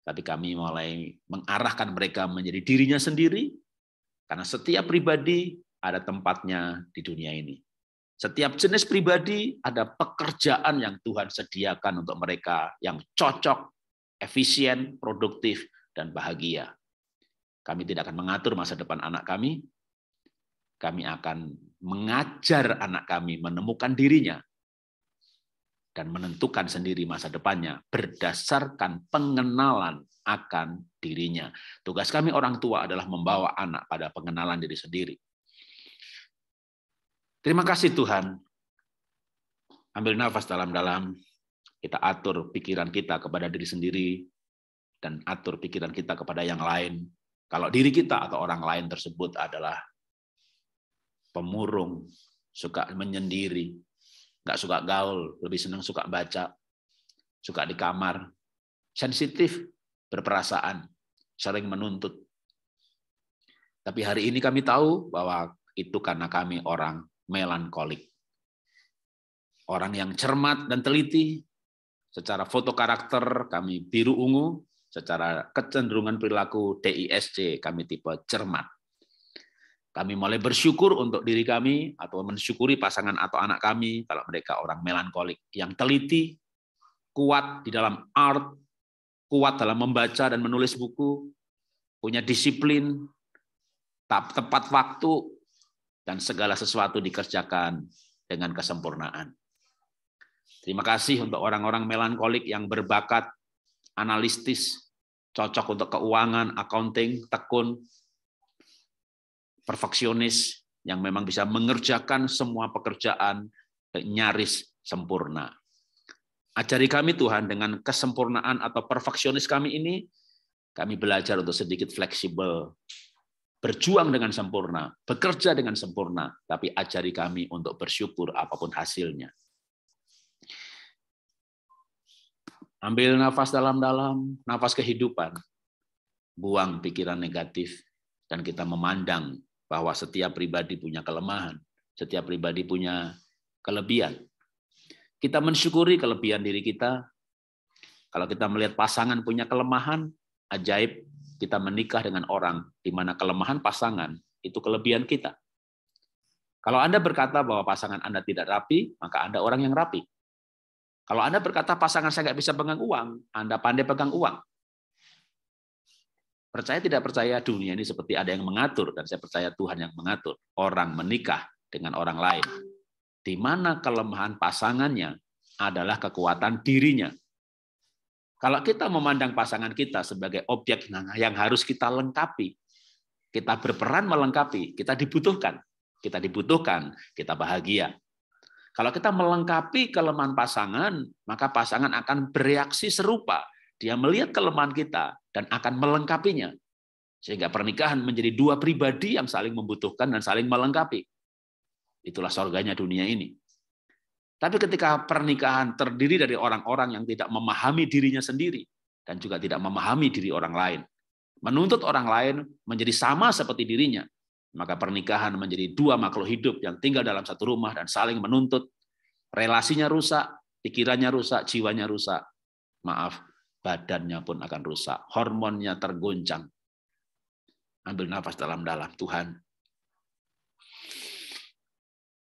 Tapi kami mulai mengarahkan mereka menjadi dirinya sendiri, karena setiap pribadi ada tempatnya di dunia ini. Setiap jenis pribadi ada pekerjaan yang Tuhan sediakan untuk mereka yang cocok, efisien, produktif, dan bahagia. Kami tidak akan mengatur masa depan anak kami. Kami akan mengajar anak kami menemukan dirinya dan menentukan sendiri masa depannya berdasarkan pengenalan akan dirinya. Tugas kami orang tua adalah membawa anak pada pengenalan diri sendiri. Terima kasih Tuhan. Ambil nafas dalam-dalam. Kita atur pikiran kita kepada diri sendiri dan atur pikiran kita kepada yang lain. Kalau diri kita atau orang lain tersebut adalah pemurung, suka menyendiri, nggak suka gaul, lebih senang suka baca, suka di kamar, sensitif, berperasaan, sering menuntut. Tapi hari ini kami tahu bahwa itu karena kami orang melankolik. Orang yang cermat dan teliti, secara foto karakter kami biru ungu, secara kecenderungan perilaku DISC kami tipe cermat. Kami mulai bersyukur untuk diri kami atau mensyukuri pasangan atau anak kami kalau mereka orang melankolik yang teliti, kuat di dalam art, kuat dalam membaca dan menulis buku, punya disiplin, tepat waktu, dan segala sesuatu dikerjakan dengan kesempurnaan. Terima kasih untuk orang-orang melankolik yang berbakat analistis, cocok untuk keuangan, accounting, tekun, perfeksionis yang memang bisa mengerjakan semua pekerjaan nyaris sempurna. Ajari kami Tuhan dengan kesempurnaan atau perfeksionis kami ini, kami belajar untuk sedikit fleksibel, berjuang dengan sempurna, bekerja dengan sempurna, tapi ajari kami untuk bersyukur apa pun hasilnya. Ambil nafas dalam-dalam, nafas kehidupan. Buang pikiran negatif, dan kita memandang bahwa setiap pribadi punya kelemahan, setiap pribadi punya kelebihan. Kita mensyukuri kelebihan diri kita. Kalau kita melihat pasangan punya kelemahan, ajaib kita menikah dengan orang di mana kelemahan pasangan itu kelebihan kita. Kalau Anda berkata bahwa pasangan Anda tidak rapi, maka Anda orang yang rapi. Kalau Anda berkata pasangan saya nggak bisa pegang uang, Anda pandai pegang uang. Percaya tidak percaya dunia ini seperti ada yang mengatur dan saya percaya Tuhan yang mengatur. Orang menikah dengan orang lain. Di mana kelemahan pasangannya adalah kekuatan dirinya. Kalau kita memandang pasangan kita sebagai objek yang harus kita lengkapi, kita berperan melengkapi, kita dibutuhkan. Kita dibutuhkan, kita bahagia. Kalau kita melengkapi kelemahan pasangan, maka pasangan akan bereaksi serupa. Dia melihat kelemahan kita dan akan melengkapinya. Sehingga pernikahan menjadi dua pribadi yang saling membutuhkan dan saling melengkapi. Itulah sorganya dunia ini. Tapi ketika pernikahan terdiri dari orang-orang yang tidak memahami dirinya sendiri dan juga tidak memahami diri orang lain, menuntut orang lain menjadi sama seperti dirinya, maka pernikahan menjadi dua makhluk hidup yang tinggal dalam satu rumah dan saling menuntut. Relasinya rusak, pikirannya rusak, jiwanya rusak. Maaf, badannya pun akan rusak. Hormonnya tergoncang. Ambil nafas dalam-dalam. Tuhan,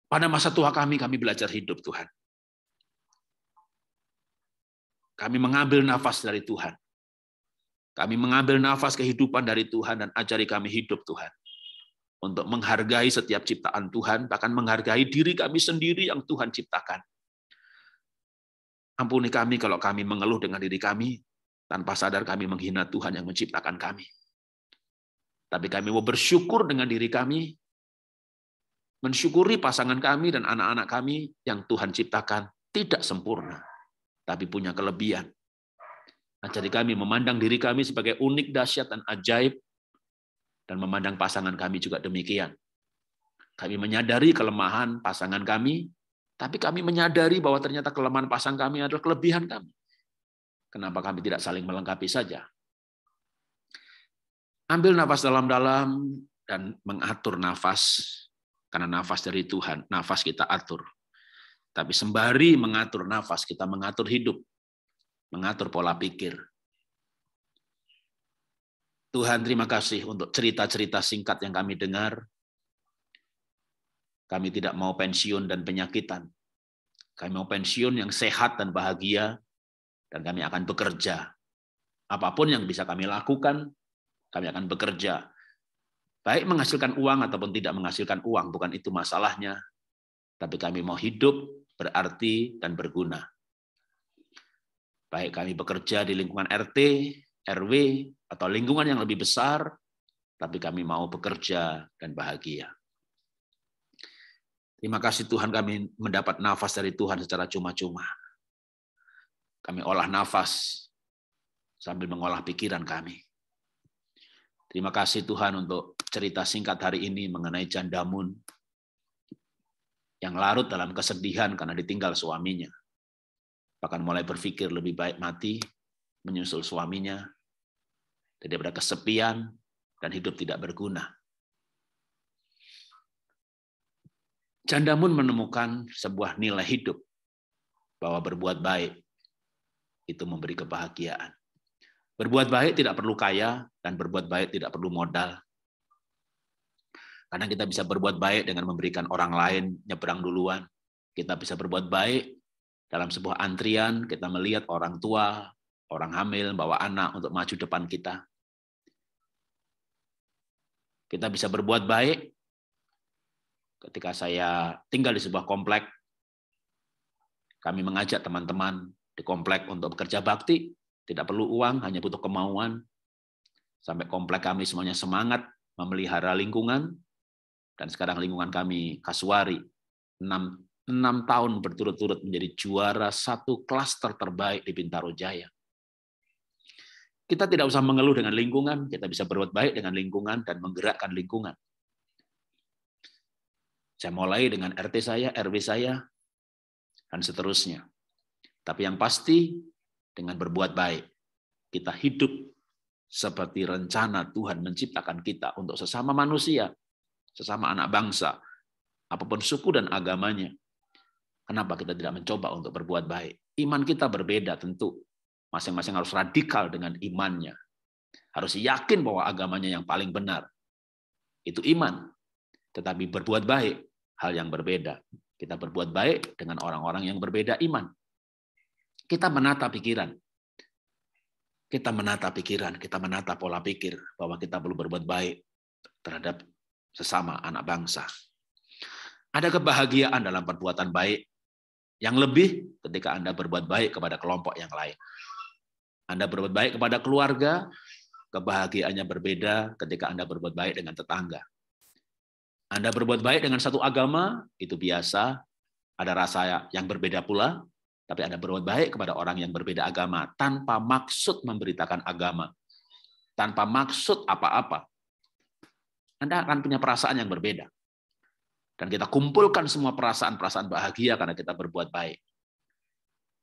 pada masa tua kami, kami belajar hidup Tuhan. Kami mengambil nafas dari Tuhan. Kami mengambil nafas kehidupan dari Tuhan dan ajari kami hidup Tuhan untuk menghargai setiap ciptaan Tuhan, bahkan menghargai diri kami sendiri yang Tuhan ciptakan. Ampuni kami kalau kami mengeluh dengan diri kami, tanpa sadar kami menghina Tuhan yang menciptakan kami. Tapi kami mau bersyukur dengan diri kami, mensyukuri pasangan kami dan anak-anak kami yang Tuhan ciptakan tidak sempurna, tapi punya kelebihan. Nah, jadi kami memandang diri kami sebagai unik, dahsyat, dan ajaib, dan memandang pasangan kami juga demikian. Kami menyadari kelemahan pasangan kami, tapi kami menyadari bahwa ternyata kelemahan pasangan kami adalah kelebihan kami. Kenapa kami tidak saling melengkapi saja? Ambil nafas dalam-dalam dan mengatur nafas, karena nafas dari Tuhan, nafas kita atur. Tapi sembari mengatur nafas, kita mengatur hidup, mengatur pola pikir, Tuhan terima kasih untuk cerita-cerita singkat yang kami dengar. Kami tidak mau pensiun dan penyakitan. Kami mau pensiun yang sehat dan bahagia, dan kami akan bekerja. Apa pun yang bisa kami lakukan, kami akan bekerja. Baik menghasilkan uang ataupun tidak menghasilkan uang, bukan itu masalahnya. Tapi kami mau hidup berarti dan berguna. Baik kami bekerja di lingkungan RT, RW, atau lingkungan yang lebih besar, tapi kami mau bekerja dan bahagia. Terima kasih Tuhan kami mendapat nafas dari Tuhan secara cuma-cuma. Kami olah nafas sambil mengolah pikiran kami. Terima kasih Tuhan untuk cerita singkat hari ini mengenai Jandamun yang larut dalam kesedihan karena ditinggal suaminya. Bahkan mulai berpikir lebih baik mati, menyusul suaminya, daripada kesepian dan hidup tidak berguna. Jandamun menemukan sebuah nilai hidup bahwa berbuat baik itu memberi kebahagiaan. Berbuat baik tidak perlu kaya dan berbuat baik tidak perlu modal. Karena kita bisa berbuat baik dengan memberikan orang lain nyebrang duluan. Kita bisa berbuat baik dalam sebuah antrian, kita melihat orang tua, orang hamil, bawa anak untuk maju depan kita. Kita bisa berbuat baik Ketika saya tinggal di sebuah komplek, kami mengajak teman-teman di komplek untuk bekerja bakti, tidak perlu uang, hanya butuh kemauan. Sampai komplek kami semuanya semangat memelihara lingkungan, dan sekarang lingkungan kami Kasuari, 6, 6 tahun berturut-turut menjadi juara satu klaster terbaik di Bintaro Jaya. Kita tidak usah mengeluh dengan lingkungan, kita bisa berbuat baik dengan lingkungan dan menggerakkan lingkungan. Saya mulai dengan RT saya, RW saya, dan seterusnya. Tapi yang pasti, dengan berbuat baik, kita hidup seperti rencana Tuhan menciptakan kita untuk sesama manusia, sesama anak bangsa, apa pun suku dan agamanya. Kenapa kita tidak mencoba untuk berbuat baik? Iman kita berbeda tentu. Masing-masing harus radikal dengan imannya. Harus yakin bahwa agamanya yang paling benar. Itu iman. Tetapi berbuat baik, hal yang berbeda. Kita berbuat baik dengan orang-orang yang berbeda iman. Kita menata pikiran. Kita menata pikiran, kita menata pola pikir bahwa kita perlu berbuat baik terhadap sesama anak bangsa. Ada kebahagiaan dalam perbuatan baik yang lebih ketika Anda berbuat baik kepada kelompok yang lain. Anda berbuat baik kepada keluarga, kebahagiaannya berbeda ketika Anda berbuat baik dengan tetangga. Anda berbuat baik dengan satu agama, itu biasa, ada rasa yang berbeda pula, tapi Anda berbuat baik kepada orang yang berbeda agama tanpa maksud memberitakan agama, tanpa maksud apa-apa. Anda akan punya perasaan yang berbeda. Dan kita kumpulkan semua perasaan-perasaan bahagia karena kita berbuat baik.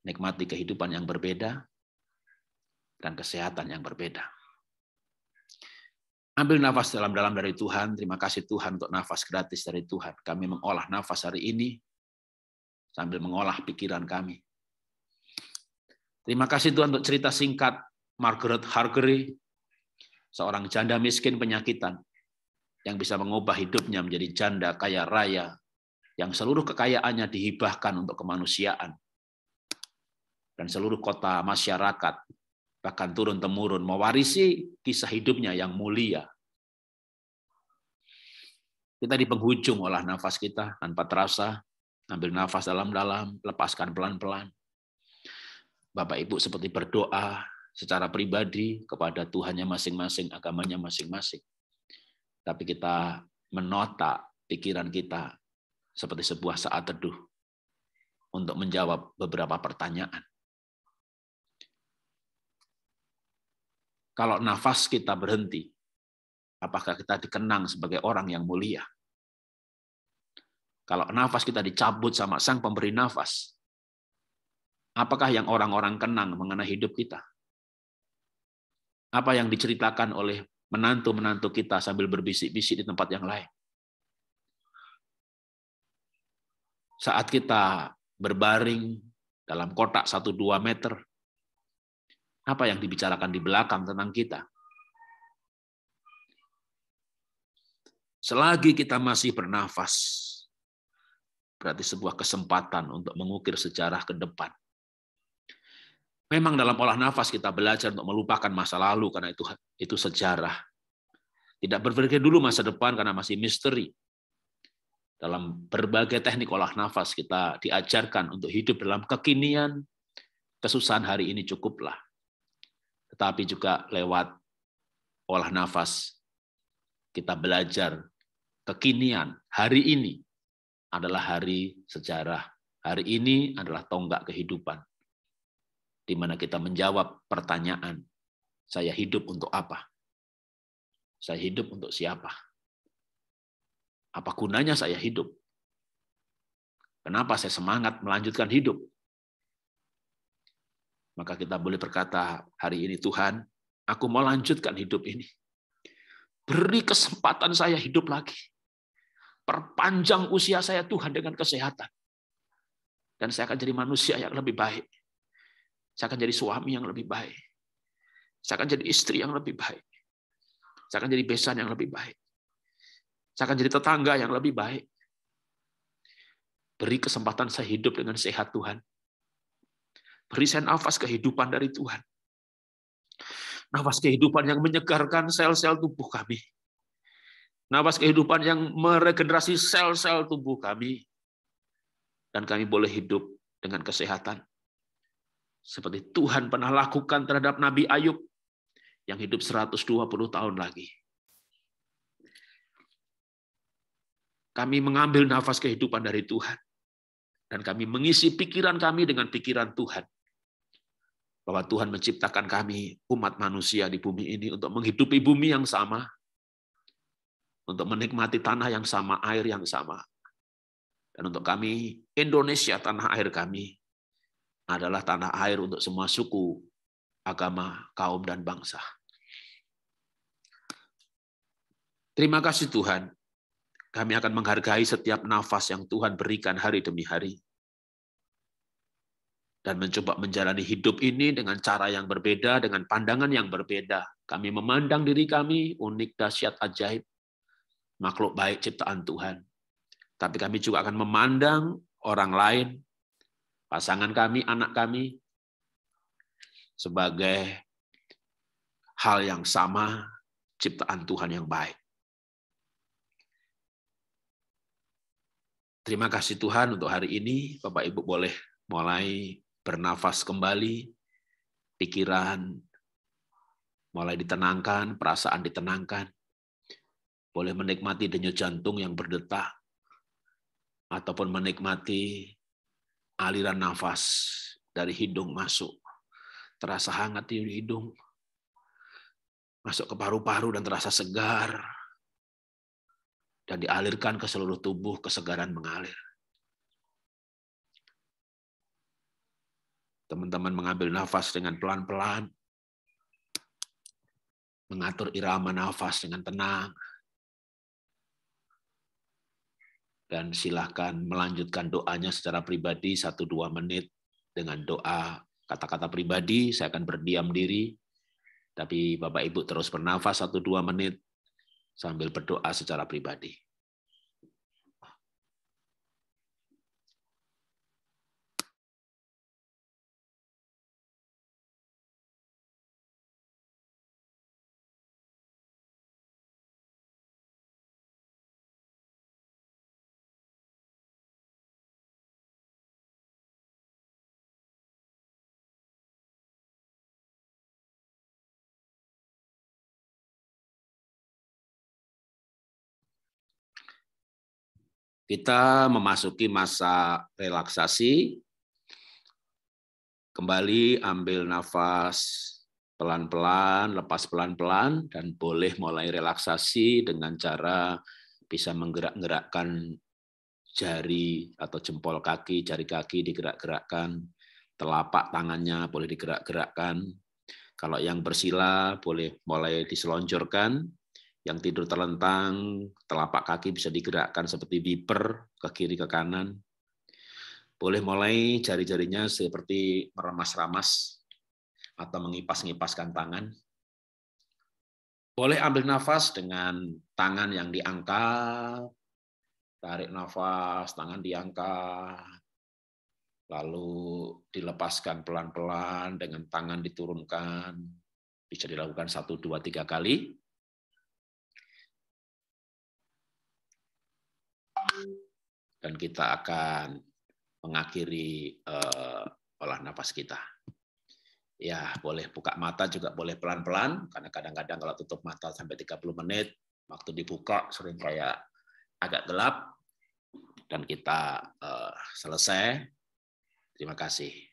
Nikmati kehidupan yang berbeda dan kesehatan yang berbeda. Ambil nafas dalam-dalam dari Tuhan. Terima kasih Tuhan untuk nafas gratis dari Tuhan. Kami mengolah nafas hari ini sambil mengolah pikiran kami. Terima kasih Tuhan untuk cerita singkat Margaret Hargery, seorang janda miskin penyakitan yang bisa mengubah hidupnya menjadi janda kaya raya yang seluruh kekayaannya dihibahkan untuk kemanusiaan dan seluruh kota masyarakat bahkan turun temurun mewarisi kisah hidupnya yang mulia. Kita di penghujung olah nafas kita tanpa terasa, ambil nafas dalam-dalam, lepaskan pelan-pelan. Bapak Ibu seperti berdoa secara pribadi kepada Tuhannya masing-masing, agamanya masing-masing. Tapi kita menota pikiran kita seperti sebuah saat teduh untuk menjawab beberapa pertanyaan. Kalau nafas kita berhenti, apakah kita dikenang sebagai orang yang mulia? Kalau nafas kita dicabut sama sang pemberi nafas, apakah yang orang-orang kenang mengenai hidup kita? Apa yang diceritakan oleh menantu-menantu kita sambil berbisik-bisik di tempat yang lain? Saat kita berbaring dalam kotak 1-2 meter, apa yang dibicarakan di belakang tentang kita? Selagi kita masih bernafas, berarti sebuah kesempatan untuk mengukir sejarah ke depan. Memang dalam olah nafas kita belajar untuk melupakan masa lalu karena itu itu sejarah. Tidak berpikir dulu masa depan karena masih misteri. Dalam berbagai teknik olah nafas kita diajarkan untuk hidup dalam kekinian, kesusahan hari ini cukuplah. Tetapi juga lewat olah nafas, kita belajar kekinian. Hari ini adalah hari sejarah. Hari ini adalah tonggak kehidupan. Di mana kita menjawab pertanyaan, saya hidup untuk apa? Saya hidup untuk siapa? Apa gunanya saya hidup? Kenapa saya semangat melanjutkan hidup? Maka kita boleh berkata hari ini, Tuhan, aku mau lanjutkan hidup ini. Beri kesempatan saya hidup lagi. Perpanjang usia saya Tuhan dengan kesehatan. Dan saya akan jadi manusia yang lebih baik. Saya akan jadi suami yang lebih baik. Saya akan jadi istri yang lebih baik. Saya akan jadi besan yang lebih baik. Saya akan jadi tetangga yang lebih baik. Beri kesempatan saya hidup dengan sehat Tuhan. Beri saya nafas kehidupan dari Tuhan. Nafas kehidupan yang menyegarkan sel-sel tubuh kami. Nafas kehidupan yang meregenerasi sel-sel tubuh kami. Dan kami boleh hidup dengan kesehatan. Seperti Tuhan pernah lakukan terhadap Nabi Ayub yang hidup 120 tahun lagi. Kami mengambil nafas kehidupan dari Tuhan. Dan kami mengisi pikiran kami dengan pikiran Tuhan. Bahwa Tuhan menciptakan kami, umat manusia di bumi ini, untuk menghidupi bumi yang sama. Untuk menikmati tanah yang sama, air yang sama. Dan untuk kami, Indonesia, tanah air kami, adalah tanah air untuk semua suku, agama, kaum, dan bangsa. Terima kasih Tuhan. Kami akan menghargai setiap nafas yang Tuhan berikan hari demi hari. Dan mencoba menjalani hidup ini dengan cara yang berbeda, dengan pandangan yang berbeda. Kami memandang diri kami unik, dahsyat, ajaib. Makhluk baik ciptaan Tuhan. Tapi kami juga akan memandang orang lain, pasangan kami, anak kami, sebagai hal yang sama ciptaan Tuhan yang baik. Terima kasih Tuhan untuk hari ini. Bapak Ibu boleh mulai bernafas kembali, pikiran mulai ditenangkan, perasaan ditenangkan. Boleh menikmati denyut jantung yang berdetak, ataupun menikmati aliran nafas dari hidung masuk terasa hangat di hidung, masuk ke paru-paru dan terasa segar, dan dialirkan ke seluruh tubuh, kesegaran mengalir. Teman-teman mengambil nafas dengan pelan-pelan, mengatur irama nafas dengan tenang, dan silahkan melanjutkan doanya secara pribadi satu dua menit dengan doa. Kata-kata pribadi, saya akan berdiam diri, tapi Bapak Ibu terus bernafas satu dua menit sambil berdoa secara pribadi. Kita memasuki masa relaksasi. Kembali ambil nafas pelan-pelan, lepas pelan-pelan, dan boleh mulai relaksasi dengan cara bisa menggerak-gerakkan jari atau jempol kaki, jari kaki digerak-gerakkan, telapak tangannya boleh digerak-gerakkan. Kalau yang bersila boleh mulai diselonjorkan, yang tidur terlentang, telapak kaki bisa digerakkan seperti wiper ke kiri ke kanan. Boleh mulai jari-jarinya seperti meremas-ramas atau mengipas-ngipaskan tangan. Boleh ambil nafas dengan tangan yang diangkat, tarik nafas, tangan diangkat, lalu dilepaskan pelan-pelan dengan tangan diturunkan. Bisa dilakukan satu, dua, tiga kali. Dan kita akan mengakhiri uh, olah nafas kita. ya boleh buka mata juga boleh pelan-pelan karena kadang-kadang kalau tutup mata sampai 30 menit waktu dibuka sering kayak agak gelap dan kita uh, selesai. Terima kasih.